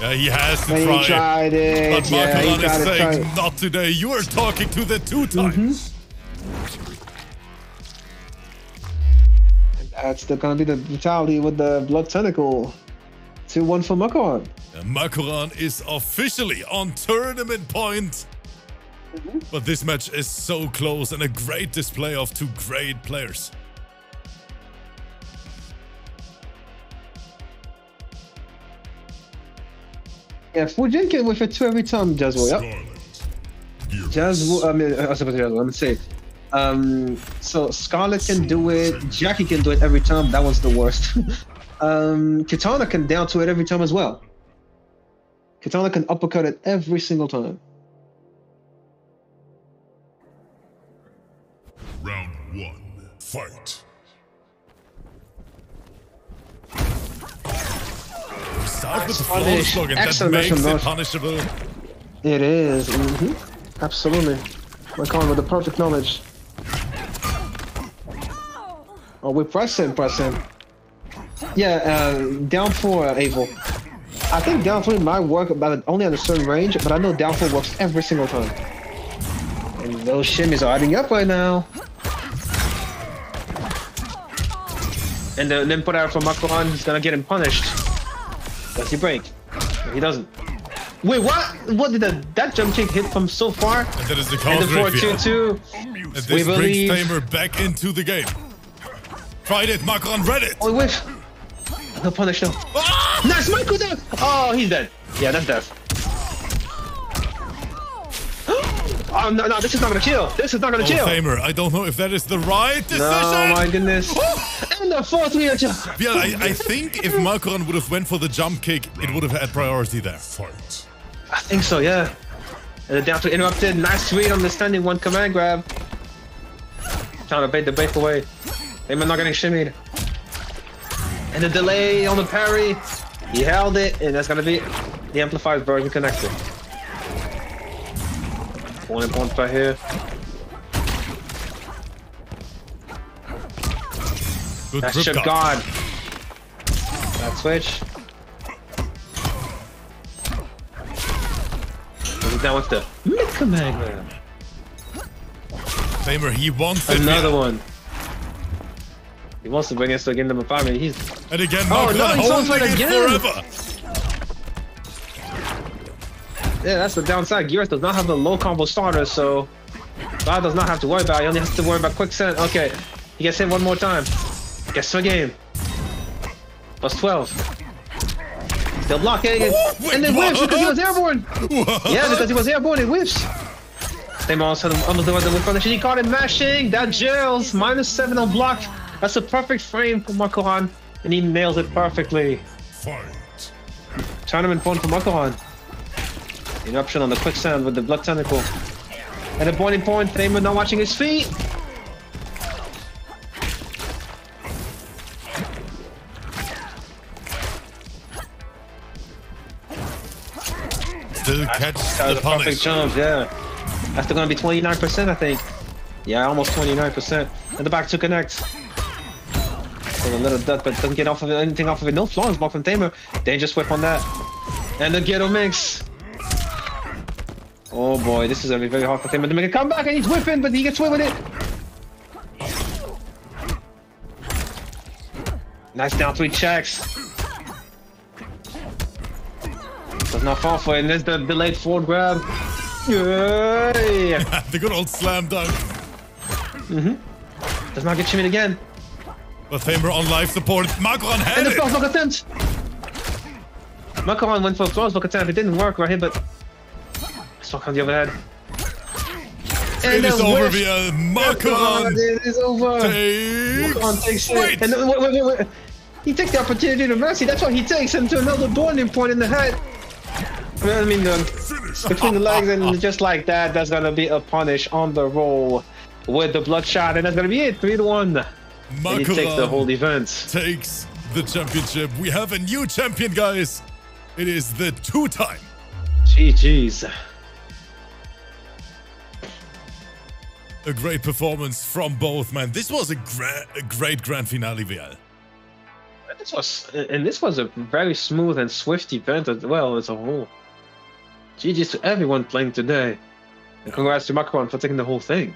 Yeah, he has to And he try. tried it. But yeah, he tried is it. saying, not today. You are talking to the two Mm-hmm. Times. That's still gonna be the brutality with the blood tentacle. 2-1 for Makoran. And Makoran is officially on tournament point. Mm-hmm. But this match is so close and a great display of two great players. Yeah, Fujinkin with a 2 every time, Jazwo. Yep. Gear. Jazz, I mean, uh, I was about to say. Um, so Skarlet can do it, Jacqui can do it every time. That one's the worst. Um, Kitana can down to it every time as well. Kitana can uppercut it every single time. Round one. Fight. Start with the Punish. floor slug and that Exclamation makes it punishable. It is. hmm Absolutely. Makoran with the perfect knowledge. Oh, we press him, press him. Yeah, uh, down four, uh, Abel. I think down three might work about only at a certain range, but I know down four works every single time. And those shimmies are adding up right now. And the input out from Makoran is gonna get him punished. Does he break? He doesn't. Wait, what? What did the, that jump kick hit from so far? And that is the And the counter 4 2 2. And We this brings believe- Thamer back into the game. Tried it, Makoran read it. Oh, whiff. No punish, no. Ah! Nice, Michael down. Oh, he's dead. Yeah, that's death. oh, no, no, this is not gonna kill. This is not gonna Oh, kill. Thamer, I don't know if that is the right decision. No, my goodness. and the 4 3 jump. Yeah, I, I think if Makoran would have went for the jump kick, it would have had priority there. Fight. I think so, yeah. And the down to interrupted. Nice read on the standing one command grab. Trying to bait the breakaway. Heyman not getting shimmied. And the delay on the parry. He held it, and that's gonna be the amplified version connected. One and one right here. Good That's grip guard. god. That switch. What is that with the mid command grab? Thamer, he wants it. Another one. He wants to bring us to again number five, and he's And again, Oh, no, he wants holding it it again. forever. yeah. That's the downside. Geras does not have the low combo starter, so God does not have to worry about. it. He only has to worry about quicksand. Okay, he gets hit one more time. Gets a game. Plus twelve. Still blocking, and, Wait, and then whiffs because he was airborne. What? Yeah, because he was airborne, it whiffs. Same also almost the one that whip punish. He caught him mashing. That jails. Minus seven on block. That's a perfect frame for Makoran. And he nails it perfectly. Fight. Tournament point for Makoran. Eruption on the quicksand with the blood tentacle. At a boiling point, Thamer not watching his feet. Still catch That was the a perfect punish. jump, yeah. That's gonna be 29%, I think. Yeah, almost 29%. And the back to connect. A little dot, but doesn't get off of it, anything off of it. No flaws block from Thamer. Dangerous whip on that. And the ghetto mix. Oh boy, this is gonna be very hard for Thamer to make a comeback, and he's whipping, but he gets away with it. Nice down three checks. Does not fall for it, and there's the delayed forward grab. Yay! the good old slam dunk. Mm-hmm. Does not get shimmied again. But Thamer on life support. Makoran had And the it. cross block attempt! Makoran went for a block attempt. It didn't work right here, but. Stuck on the overhead. It the is over via Makoran. It is over. Takes. Makoran takes it. And wait, wait, wait, wait. He takes the opportunity to mercy. That's why he takes him to another boiling point in the head. I mean, um, between the legs, and just like that, that's gonna be a punish on the roll with the bloodshot, and that's gonna be it. Three to one. And he takes the whole event. takes the championship. We have a new champion, guys. It is the two-time GG's. a great performance from both, man. This was a, gra- a great grand finale, VL. This was, and this was a very smooth and swift event as well as a whole. GG's to everyone playing today. And congrats to Makoran for taking the whole thing.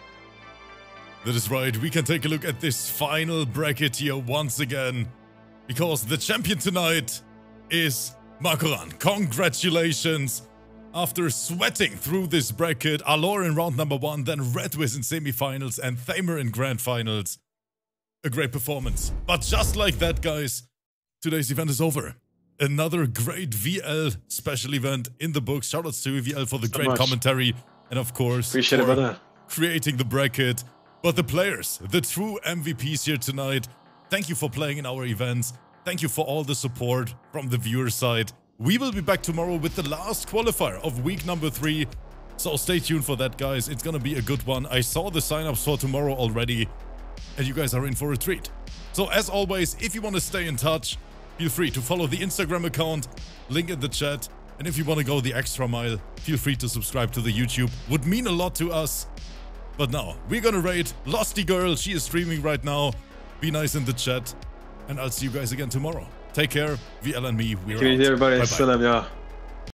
That is right. We can take a look at this final bracket here once again. Because the champion tonight is Makoran. Congratulations. After sweating through this bracket, Alor in round number one, then Redvis in semifinals, and Thamer in grand finals. A great performance. But just like that, guys, today's event is over. Another great VL special event in the books. Shoutouts to VL for the great much. commentary. And of course, Appreciate for creating the bracket. But the players, the true MVPs here tonight, thank you for playing in our events. Thank you for all the support from the viewer side. We will be back tomorrow with the last qualifier of week number three. So stay tuned for that, guys. It's gonna be a good one. I saw the signups for tomorrow already, and you guys are in for a treat. So as always, if you want to stay in touch, feel free to follow the Instagram account, link in the chat. And if you want to go the extra mile, feel free to subscribe to the YouTube. Would mean a lot to us. But now, we're gonna raid Losty Girl. She is streaming right now. Be nice in the chat. And I'll see you guys again tomorrow. Take care. VL and me, we're it out. everybody. Salam, yeah.